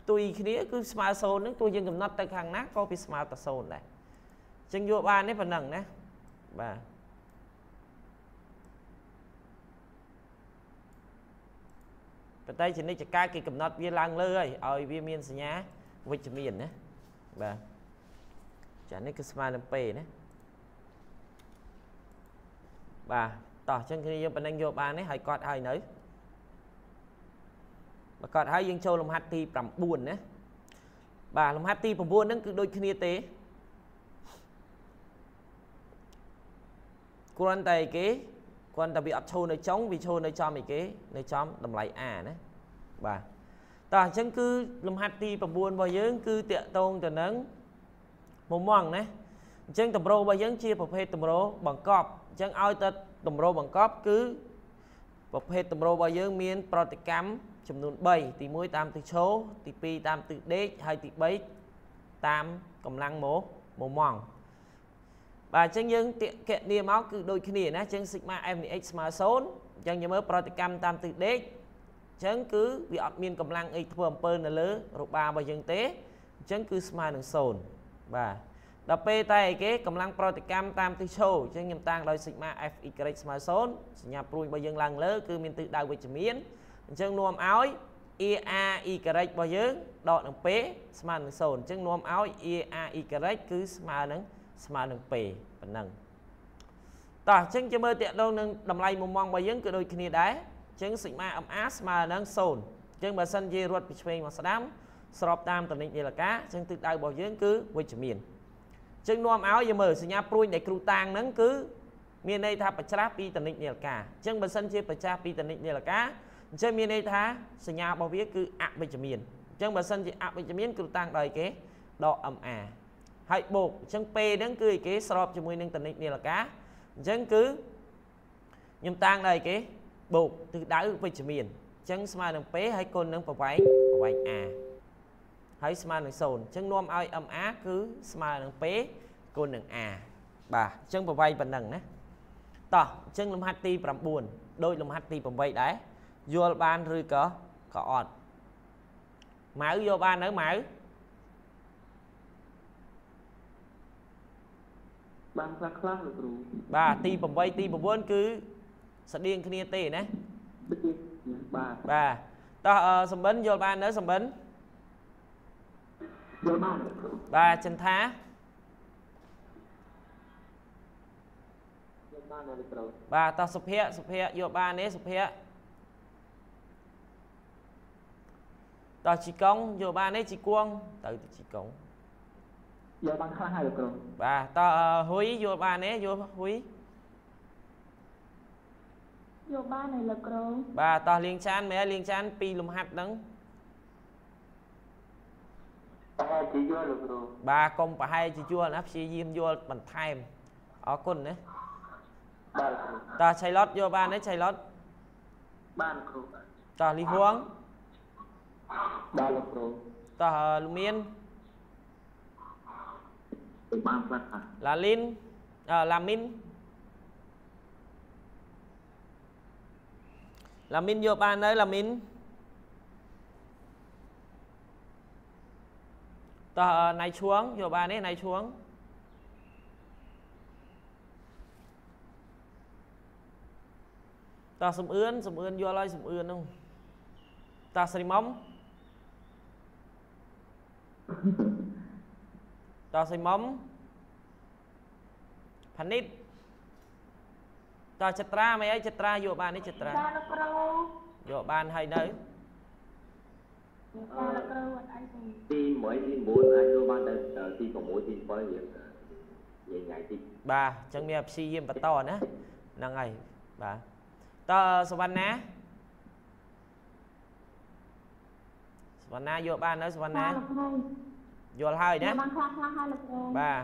ផ្ទុយគ្នាគឺស្មើ0នឹងទោះយើងកំណត់ទៅខាងណាក៏វាស្មើទៅ0ដែរ ចឹងយកបានទេប៉ុណ្ណឹងណាបាទប៉ុន្តែចនិច្ចកាលគេកំណត់វាឡើងលើហើយឲ្យវាមានសញ្ញាវិជ្ជមានណាបាទចានេះគឺស្មើនឹងពេណាបាទតោះអញ្ចឹងគ្នាយើងប៉ុណ្ណឹងយកបានទេហើយកត់ហើយនៅបើកត់ហើយយើងចូលលំហាត់ទី9ណាបាទលំហាត់ទី9ហ្នឹងគឺដូចគ្នាទេ គ្រាន់តែគេគ្រាន់តែវាអត់ឈរនៅចុងវាឈរនៅចំអីគេនៅចំតម្លៃ A ណាបាទតោះអញ្ចឹងគឺលំហាត់ទី9របស់យើង គឺតកតងទៅនឹងមុំម៉ងណាអញ្ចឹងតម្រូរបស់យើងជាប្រភេទតម្រូបង្កប់អញ្ចឹងឲ្យតែតម្រូបង្កប់គឺប្រភេទតម្រូរបស់យើងមាន ប្រតិកម្មចំនួន3ទី1តាមទិសឈរទី2តាមទិសដេកហើយទី3តាមកម្លាំងម៉ូមុំម៉ង បាទអញ្ចឹងយើងកណនាមកគឺដូចគ្នាណាអញ្ចឹង sigma f នៃ x ស្មើ0អញ្ចឹងយើងមើលប្រតិកម្មតាមទិសដេកអញ្ចឹងគឺវាអត់មានកម្លាំងអីធ្វើអំពើនៅលើរបារបស់យើងទេអញ្ចឹងគឺស្មើនឹង0បាទដល់ពេលតែអីគេកម្លាំងប្រតិកម្មតាមទិសឈរអញ្ចឹងខ្ញុំតាំងដោយ sigma f y ស្មើ0សញ្ញាព្រួយរបស់យើងឡើងលើគឺមានទិសដៅវិជ្ជមានអញ្ចឹងនាំឲ្យ EA y របស់យើងដកនឹង P ស្មើនឹង0អញ្ចឹងនាំឲ្យ EA y គឺស្មើនឹង ស្មើនឹង P ប៉ុណ្ណឹងតោះអញ្ចឹងជាមើលតាក់ទងនឹងតម្លៃមុំម៉ងរបស់យើងគឺដូចគ្នាដែរអញ្ចឹង sigma MA ស្មើនឹង0អញ្ចឹងបើសិនជារត់ពីឆ្វេងមកស្ដាំស្របតាមតនិចនីលកាអញ្ចឹងទិសដៅរបស់យើងគឺវិជ្ជមានអញ្ចឹងនាំឲ្យយើងមើលសញ្ញាព្រួយនៃគ្រូតាំងហ្នឹងគឺមានន័យថាប្រច្រាស់ពីតនិចនីលកាអញ្ចឹងបើសិនជាប្រច្រាស់ពីតនិចនីលកាអញ្ចឹងមានន័យថាសញ្ញារបស់វាគឺអវិជ្ជមានអញ្ចឹងបើសិនជាអវិជ្ជមានគ្រូតាំងដោយគេដក MA ហើយបូកអញ្ចឹងពេលហ្នឹងគឺឯគេស្របជាមួយនឹងតនិចនីលកាអញ្ចឹងគឺខ្ញុំតាំងដោយគេបូកទិសដៅវិជ្ជមានអញ្ចឹងស្មើនឹង P ហើយគុណនឹងប្រវែងប្រវែង A ហើយស្មើនឹង0អញ្ចឹងនាំឲ្យ MA គឺស្មើនឹង P គុណនឹង A បាទអញ្ចឹងប្រវែងប៉ុណ្ណឹងណាតោះអញ្ចឹងលំហាត់ទី9ដូចលំហាត់ទី8ដែរយល់បានឬក៏ក៏អត់ម៉ៅយល់បាននៅម៉ៅ បានខ្លះខ្លះលោកគ្រូបាទទី8ទី9គឺស្តៀងគ្នាទេណាបាទបាទតោះសំបិនយល់បាននៅសំបិនយល់បានបាទចិនថាយល់បានណាលោកគ្រូបាទតោះសុភ័ក្រសុភ័ក្រយល់បានទេសុភ័ក្រតោះជីកុងយល់បានទេជីគួងទៅទៅជីកុង យល់បានខ្លះហើយលោកគ្រូបាទតើហ៊ុយយល់បានទេយល់ហ៊ុយយល់បានហើយលោកគ្រូបាទតោះលៀងចានមែនលៀងចានពីលំហាត់ហ្នឹងប្រហែលជាយល់លោកគ្រូបាទកុំប្រហែលជាយល់ណាព្យាយាមយល់បន្ថែមអរគុណណាបាទតើឆៃឡុតយល់បានទេឆៃឡុតបានគ្រូតើលីហួងបាទលោកគ្រូតើលូមៀន បានផ្លាត់ឡាលីនឡាមីនឡាមីនយកបាននៅឡាមីនតោះណៃឈួងយកបានទេណៃឈួងតោះសំអឿ តោះស្រីមុំតសៃមុំផានិតតចត្រាមិនអីចត្រាយកបាននេះចត្រាបាទលោកគ្រូយកបានហើយនៅលោកគ្រូអត់អីទេទី1ទី9អាចយកបានទៅទី6ទី7យើងយើងញ៉ៃទីបាទអញ្ចឹងមានព្យាយាមបន្តណាហ្នឹងហើយបាទតសវណ្ណាសវណ្ណាយកបាននៅសវណ្ណា យល់ហើយណាបានខ្លះខ្លះហើយលោកគ្រូបាទ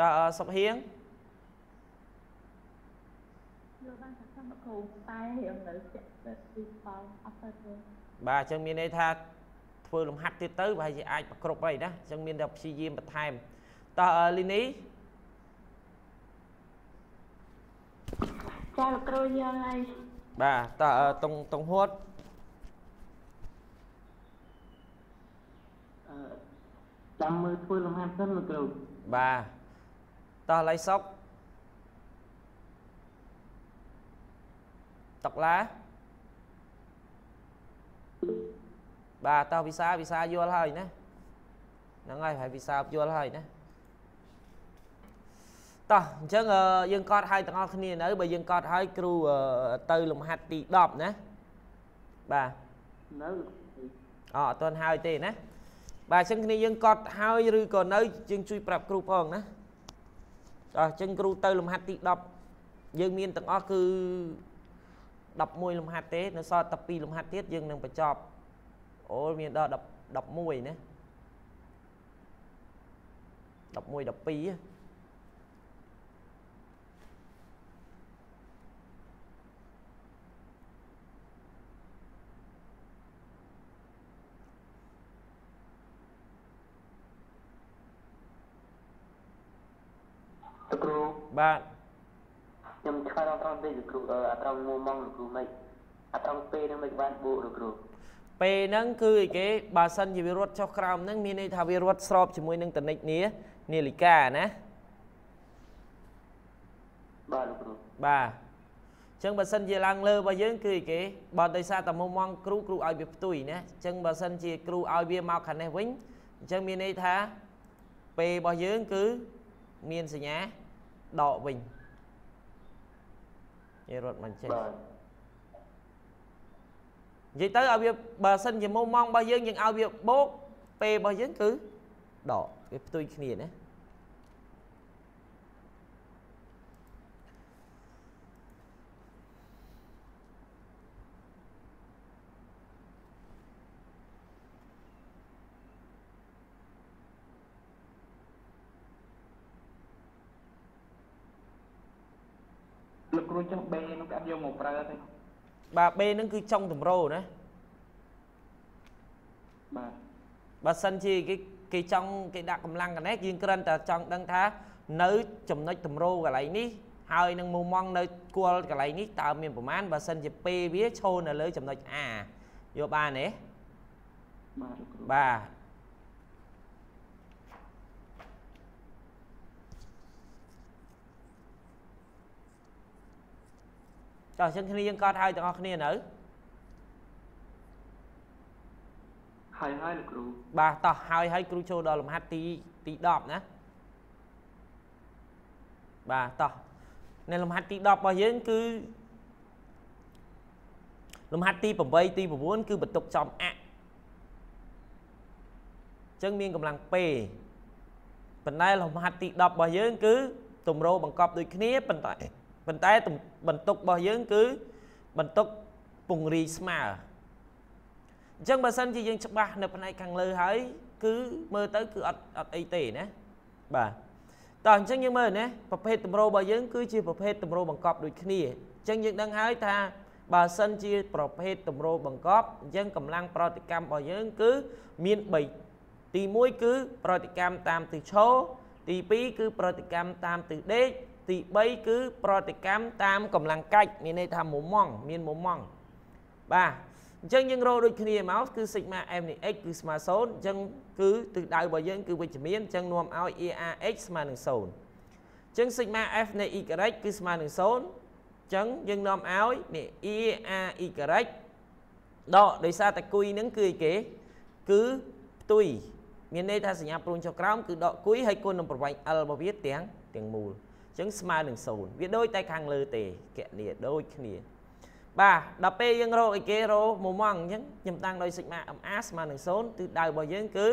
តើសុកហៀងយល់បានថាលោកគ្រូតែរៀងនៅចិត្តទីផលអត់ទៅទេបាទអញ្ចឹងមានន័យថាធ្វើលំហាត់ទៀតទៅប្រហែលជាអាចប្រគ្រប់ហើយណាអញ្ចឹងមានតែព្យាយាមបន្ថែមតើលីនីចាលោកគ្រូយល់ហើយបាទតើតុងតុងហួត ចាំមើលធ្វើលំហាត់សិនលោកគ្រូបាទតោះឡៃសុកតុកឡាបាទតោះវិសាវិសាយល់ហើយណាហ្នឹងហើយហើយវិសាយល់ហើយណាតោះអញ្ចឹងយើងកត់ឲ្យទាំងអស់គ្នានៅបើយើងកត់ឲ្យគ្រូទៅលំហាត់ទី10ណាបាទនៅអត់អត់ទាន់ហើយទេណា បាទអញ្ចឹងគ្នាយើងកត់ហើយឬក៏នៅយើងជួយប្រាប់គ្រូផងណាអញ្ចឹងគ្រូទៅលំហាត់ទី10យើងមានទាំងអស់គឺ11លំហាត់ទេនៅសល់តែ2លំហាត់ទៀតយើងនឹងបញ្ចប់អូមានដល់11ណា11 12 លោកគ្រូបាទខ្ញុំឆ្លើយដល់ត្រង់ទេលោកគ្រូអត្រង់មុំមកលោកគ្រូមិនអត្រង់ពេលហ្នឹងមិនបានបូកលោកគ្រូពេលហ្នឹងគឺអីគេបើសិនជាវារត់ចុះក្រោមហ្នឹងមានន័យថាវារត់ស្របជាមួយនឹងតនិចនានាលិកាណាបាទលោកគ្រូបាទអញ្ចឹងបើសិនជាឡើងលើរបស់យើងគឺអីគេបើដោយសារតែមុំមកគ្រូគ្រូឲ្យវាផ្ទុយណាអញ្ចឹងបើសិនជាគ្រូឲ្យវាមកខាងនេះវិញអញ្ចឹងមានន័យថាពេលរបស់យើងគឺមានសញ្ញា ដកវិញនិយាយរត់មិនចេះបាទនិយាយទៅឲ្យវាបើសិនជាមុំម៉ងរបស់យើងយើងឲ្យវាបោកពេលរបស់យើងគឺដកវាផ្ទុយគ្នាណាលោកគ្រូចុះបេនោះគេអត់យកមកប្រើទេ បាទបេនឹងគឺចុងតម្រោណាបាទបើសិនជាគេគេចង់គេដាក់កម្លាំងកណេះយើងគ្រាន់តែចង់ដឹងថា នៅ ចំណុចតម្រោកន្លែងនេះហើយនឹងមុំម៉ងនៅគល់កន្លែងនេះតើមានប្រមាណបើសិនជាពេលវាឈរនៅលើចំណុច A យកបានទេបាទលោកគ្រូបាទ ចុះអញ្ចឹងគ្នាយើងកត់ឲ្យទាំងអស់គ្នានៅហើយហើយលោកគ្រូបាទតោះហើយហើយគ្រូចូលដល់លំហាត់ទីទី10ណាបាទតោះនៅលំហាត់ទី10របស់យើងគឺលំហាត់ទី8ទី9គឺបន្ទុកចំអៈអញ្ចឹងមានកម្លាំងពេប៉ុន្តែលំហាត់ទី10របស់យើងគឺទម្រោបង្កប់ដូចគ្នាប៉ុន្តែ ប៉ុន្តែបន្ទុករបស់យើងគឺបន្ទុកពង្រីស្មើអញ្ចឹងបើសិនជាយើងច្បាស់នៅផ្នែកខាងលើហើយគឺមើលទៅគឺអត់អត់អីទេណាបាទតោះអញ្ចឹងយើងមើលណាប្រភេទតម្រូរបស់យើងគឺជាប្រភេទតម្រូបង្កប់ដូចគ្នាអញ្ចឹងយើងដឹងហើយថាបើសិនជាប្រភេទតម្រូបង្កប់អញ្ចឹងកម្លាំងប្រតិកម្មរបស់យើងគឺមាន3ទី1គឺប្រតិកម្មតាមទិសឈរទី2គឺប្រតិកម្មតាមទិសដេក ទី3គឺប្រតិកម្មតាមកម្លាំងកាច់មានន័យថាមុំម៉ងមានមុំម៉ងបាទអញ្ចឹងយើងរកដូចគ្នាមកគឺ sigma m នៃ x គឺស្មើ0អញ្ចឹងគឺទិសដៅរបស់យើងគឺវិជ្ជមានអញ្ចឹងនាំឲ្យ ERX ស្មើនឹង0អញ្ចឹង sigma f នៃ y គឺស្មើនឹង0អញ្ចឹងយើងនាំឲ្យនេះ ERY ដកដោយសារតែគុយហ្នឹងគឺអីគេ គឺផ្ទុយមានន័យថាសញ្ញាព្រួញចុះក្រោមគឺដកគុយហើយគុណនឹងប្រវែង L របស់វាទាំងទាំងមូល ចឹងស្មើនឹង0វាដូចតែខាងលើទេកណនីដូចគ្នាបាទដល់ពេលយើងរកអីគេរកមួយម៉ងអញ្ចឹងខ្ញុំតាំងដោយ sigma MA ស្មើនឹង0ទិសដៅរបស់យើងគឺ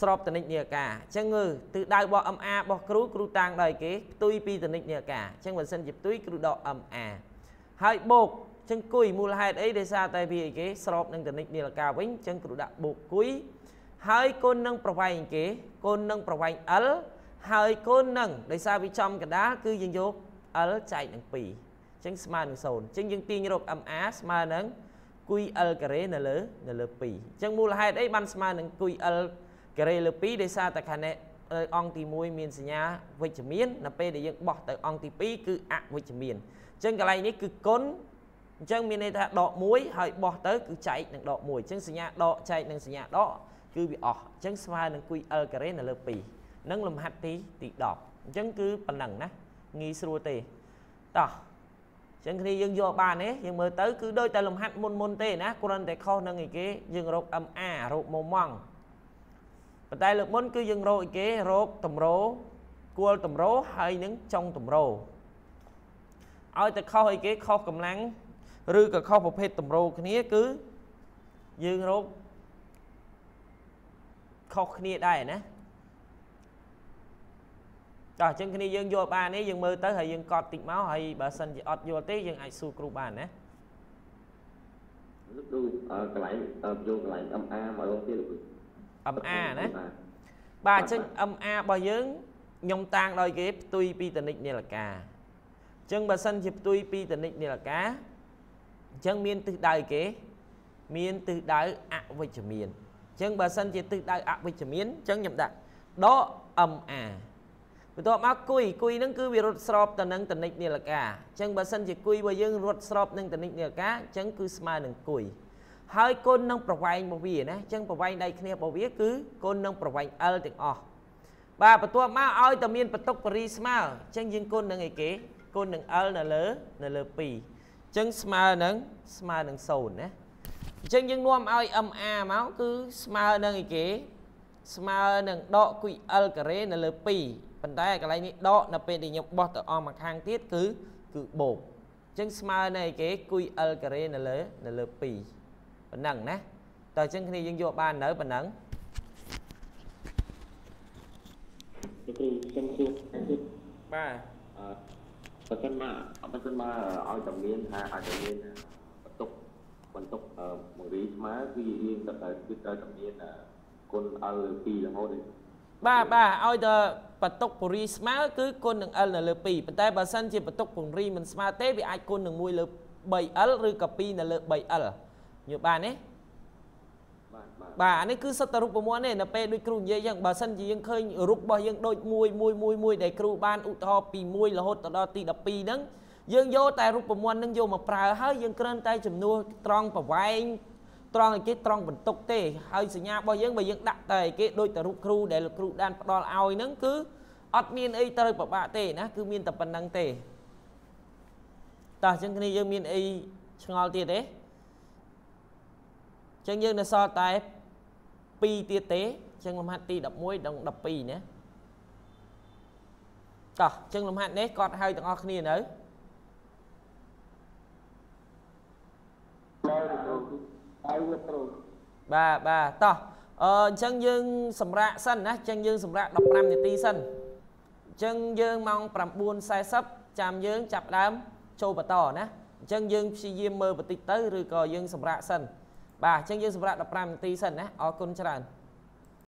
ស្របតនិចនីអាការអញ្ចឹងមើលទិសដៅរបស់ MA របស់គ្រូគ្រូតាំងដោយគេផ្ទុយពីតនិចនីអាការអញ្ចឹងបើសិនជាផ្ទុយគ្រូដក MA ហើយបូកអញ្ចឹងគុយមូលហេតុអីដោយសារតែវាអីគេស្របនឹងតនិចនីអាការវិញអញ្ចឹងគ្រូដាក់បូកគុយហើយគុណនឹងប្រវែងគេគុណនឹងប្រវែង L ហើយគុណនឹងដោយសារវាចំកណ្ដាលគឺយើងយក L ចែកនឹង2អញ្ចឹងស្មើនឹង0អញ្ចឹងយើងទាញរក MA ស្មើនឹងគុយ L ការ៉េនៅលើនៅលើ2អញ្ចឹងមូលហេតុអីបានស្មើនឹងគុយ L ការ៉េលើ2ដោយសារតែខាងនេះអង្គទី1មានសញ្ញាវិជ្ជមាននៅពេលដែលយើងបោះទៅអង្គទី2គឺអវិជ្ជមានអញ្ចឹងកន្លែងនេះគឺគុណអញ្ចឹងមានន័យថាដក1ហើយបោះទៅគឺចែកនឹងដក1អញ្ចឹងសញ្ញាដកចែកនឹងសញ្ញាដកគឺវាអស់អញ្ចឹងស្មើនឹងគុយ L ការ៉េនៅលើ2 និងលំហាត់ទីទី10អអញ្ចឹងគឺប៉ុណ្ណឹងណាងាយស្រួលទេតោះអញ្ចឹងគ្នាយើងយកបានទេយើងមើលទៅគឺដូចតែលំហាត់មុនមុនទេណាគ្រាន់តែខុសនឹងអីគេយើងរក MA រកមុំម៉ង់ប៉ុន្តែលើកមុនគឺយើងរកអីគេរកតម្រោគួលតម្រោហើយនឹងចុងតម្រោឲ្យតែខុសអីគេខុសកម្លាំងឬក៏ខុសប្រភេទតម្រោគ្នាគឺយើងរកខុសគ្នាដែរណា តោះអញ្ចឹងគ្នាយើងយល់បានទេយើងមើលទៅហើយយើងកត់តិចមកហើយបើសិនជាអត់យល់ទេយើងអាចសួរគ្រូបានណាលោកគ្រូកន្លែងយកកន្លែង MA មកលងទៀតលោកគ្រូ MA ណាបាទអញ្ចឹង MA របស់យើងខ្ញុំតាំងដោយគេផ្ទុយពីតនិចនាឡិកាអញ្ចឹងបើសិនជាផ្ទុយពីតនិចនាឡិកាអញ្ចឹងមានទិសដៅគេ មានទិសដៅអវិជ្ជមានអញ្ចឹងបើសិនជាទិសដៅអវិជ្ជមានអញ្ចឹងខ្ញុំដាក់ដក MA បន្ទាប់មកគុយគុយហ្នឹងគឺវារត់ស្របទៅនឹងតនិចនាឡិកាអញ្ចឹងបើសិនជាគុយរបស់យើងរត់ស្របនឹងតនិចនាឡិកាអញ្ចឹងគឺស្មើនឹងគុយហើយគុណនឹងប្រវែងរបស់វាណាអញ្ចឹងប្រវែងដៃគ្នារបស់វាគឺគុណនឹងប្រវែង L ទាំងអស់បាទបន្ទាប់មកឲ្យតែមានបន្ទុកបរិស្មើអញ្ចឹងយើងគុណនឹងអីគេគុណនឹង L នៅលើនៅលើ2អញ្ចឹងស្មើនឹងស្មើនឹង0ណាអញ្ចឹងយើងនាំឲ្យ MA មកគឺស្មើនឹងអីគេ ស្មើនឹងដកគុយ L ការ៉េនៅលើ2ប៉ុន្តែកន្លែងនេះដកនៅពេលដែលខ្ញុំបោះទៅអស់មកខាងទៀតគឺគឺបូកអញ្ចឹងស្មើនឹងអីគេគុយ L ការ៉េនៅលើនៅលើ2ប៉ុណ្ណឹងណាតើអញ្ចឹងគ្នាយើងយកបាននៅប៉ុណ្ណឹងលោកគ្រូខ្ញុំសួរបាទអឺបើសិនមកបើសិនមកឲ្យតែមានថាអាចจะមានបន្ទុកបន្ទុកបង្រីស្មើគឺយើងទៅគឺត្រូវតែមាន គុណ L 2រហូតទេបាទបាទឲ្យតែបន្ទុកពរីស្មើគឺគុណនឹង L នៅលើ2ប៉ុន្តែបើសិនជាបន្ទុកពរីមិនស្មើទេវាអាចគុណនឹង1លើ 3L ឬក៏2នៅលើ 3L យល់បានទេបាទអានេះគឺសិតតែរូបមន្តទេនៅពេលដូចគ្រូនិយាយចឹងបើសិនជាយើងឃើញរូបរបស់យើងដូចមួយមួយមួយមួយដែលគ្រូបានឧទាហរណ៍ពី1រហូតដល់ទី12ហ្នឹងយើងយកតែរូបមន្តហ្នឹងយកមកប្រើហើយយើងគ្រាន់តែចំនួនត្រង់ប្រវែង ត្រង់ឯគេត្រង់បន្ទុកទេហើយសញ្ញារបស់យើងបើយើងដាក់តែឯគេដូចតែរូបគ្រូដែលលោកគ្រូដានផ្ដល់ឲ្យហ្នឹងគឺអត់មានអីត្រូវប្របាក់ទេណាគឺមានតែប៉ុណ្្នឹងទេតោះអញ្ចឹងគ្នាយើងមានអីឆ្ងល់ទៀតទេអញ្ចឹងយើងនៅសល់តែ2ទៀតទេអញ្ចឹងលំហាត់ទី11ដល់12ណាតោះអញ្ចឹងលំហាត់នេះគាត់ឲ្យទាំងអស់គ្នានៅ បាទបាទតោះអឺអញ្ចឹងយើងសម្រាកសិនណាអញ្ចឹងយើងសម្រាក15នាទីសិនអញ្ចឹងយើងម៉ោង9:40ចាំយើងចាប់ដើមចូលបន្តណាអញ្ចឹងយើងព្យាយាមមើលបន្តិចទៅឬក៏យើងសម្រាកសិនបាទអញ្ចឹងយើងសម្រាប់15នាទីសិនណាអរគុណច្រើន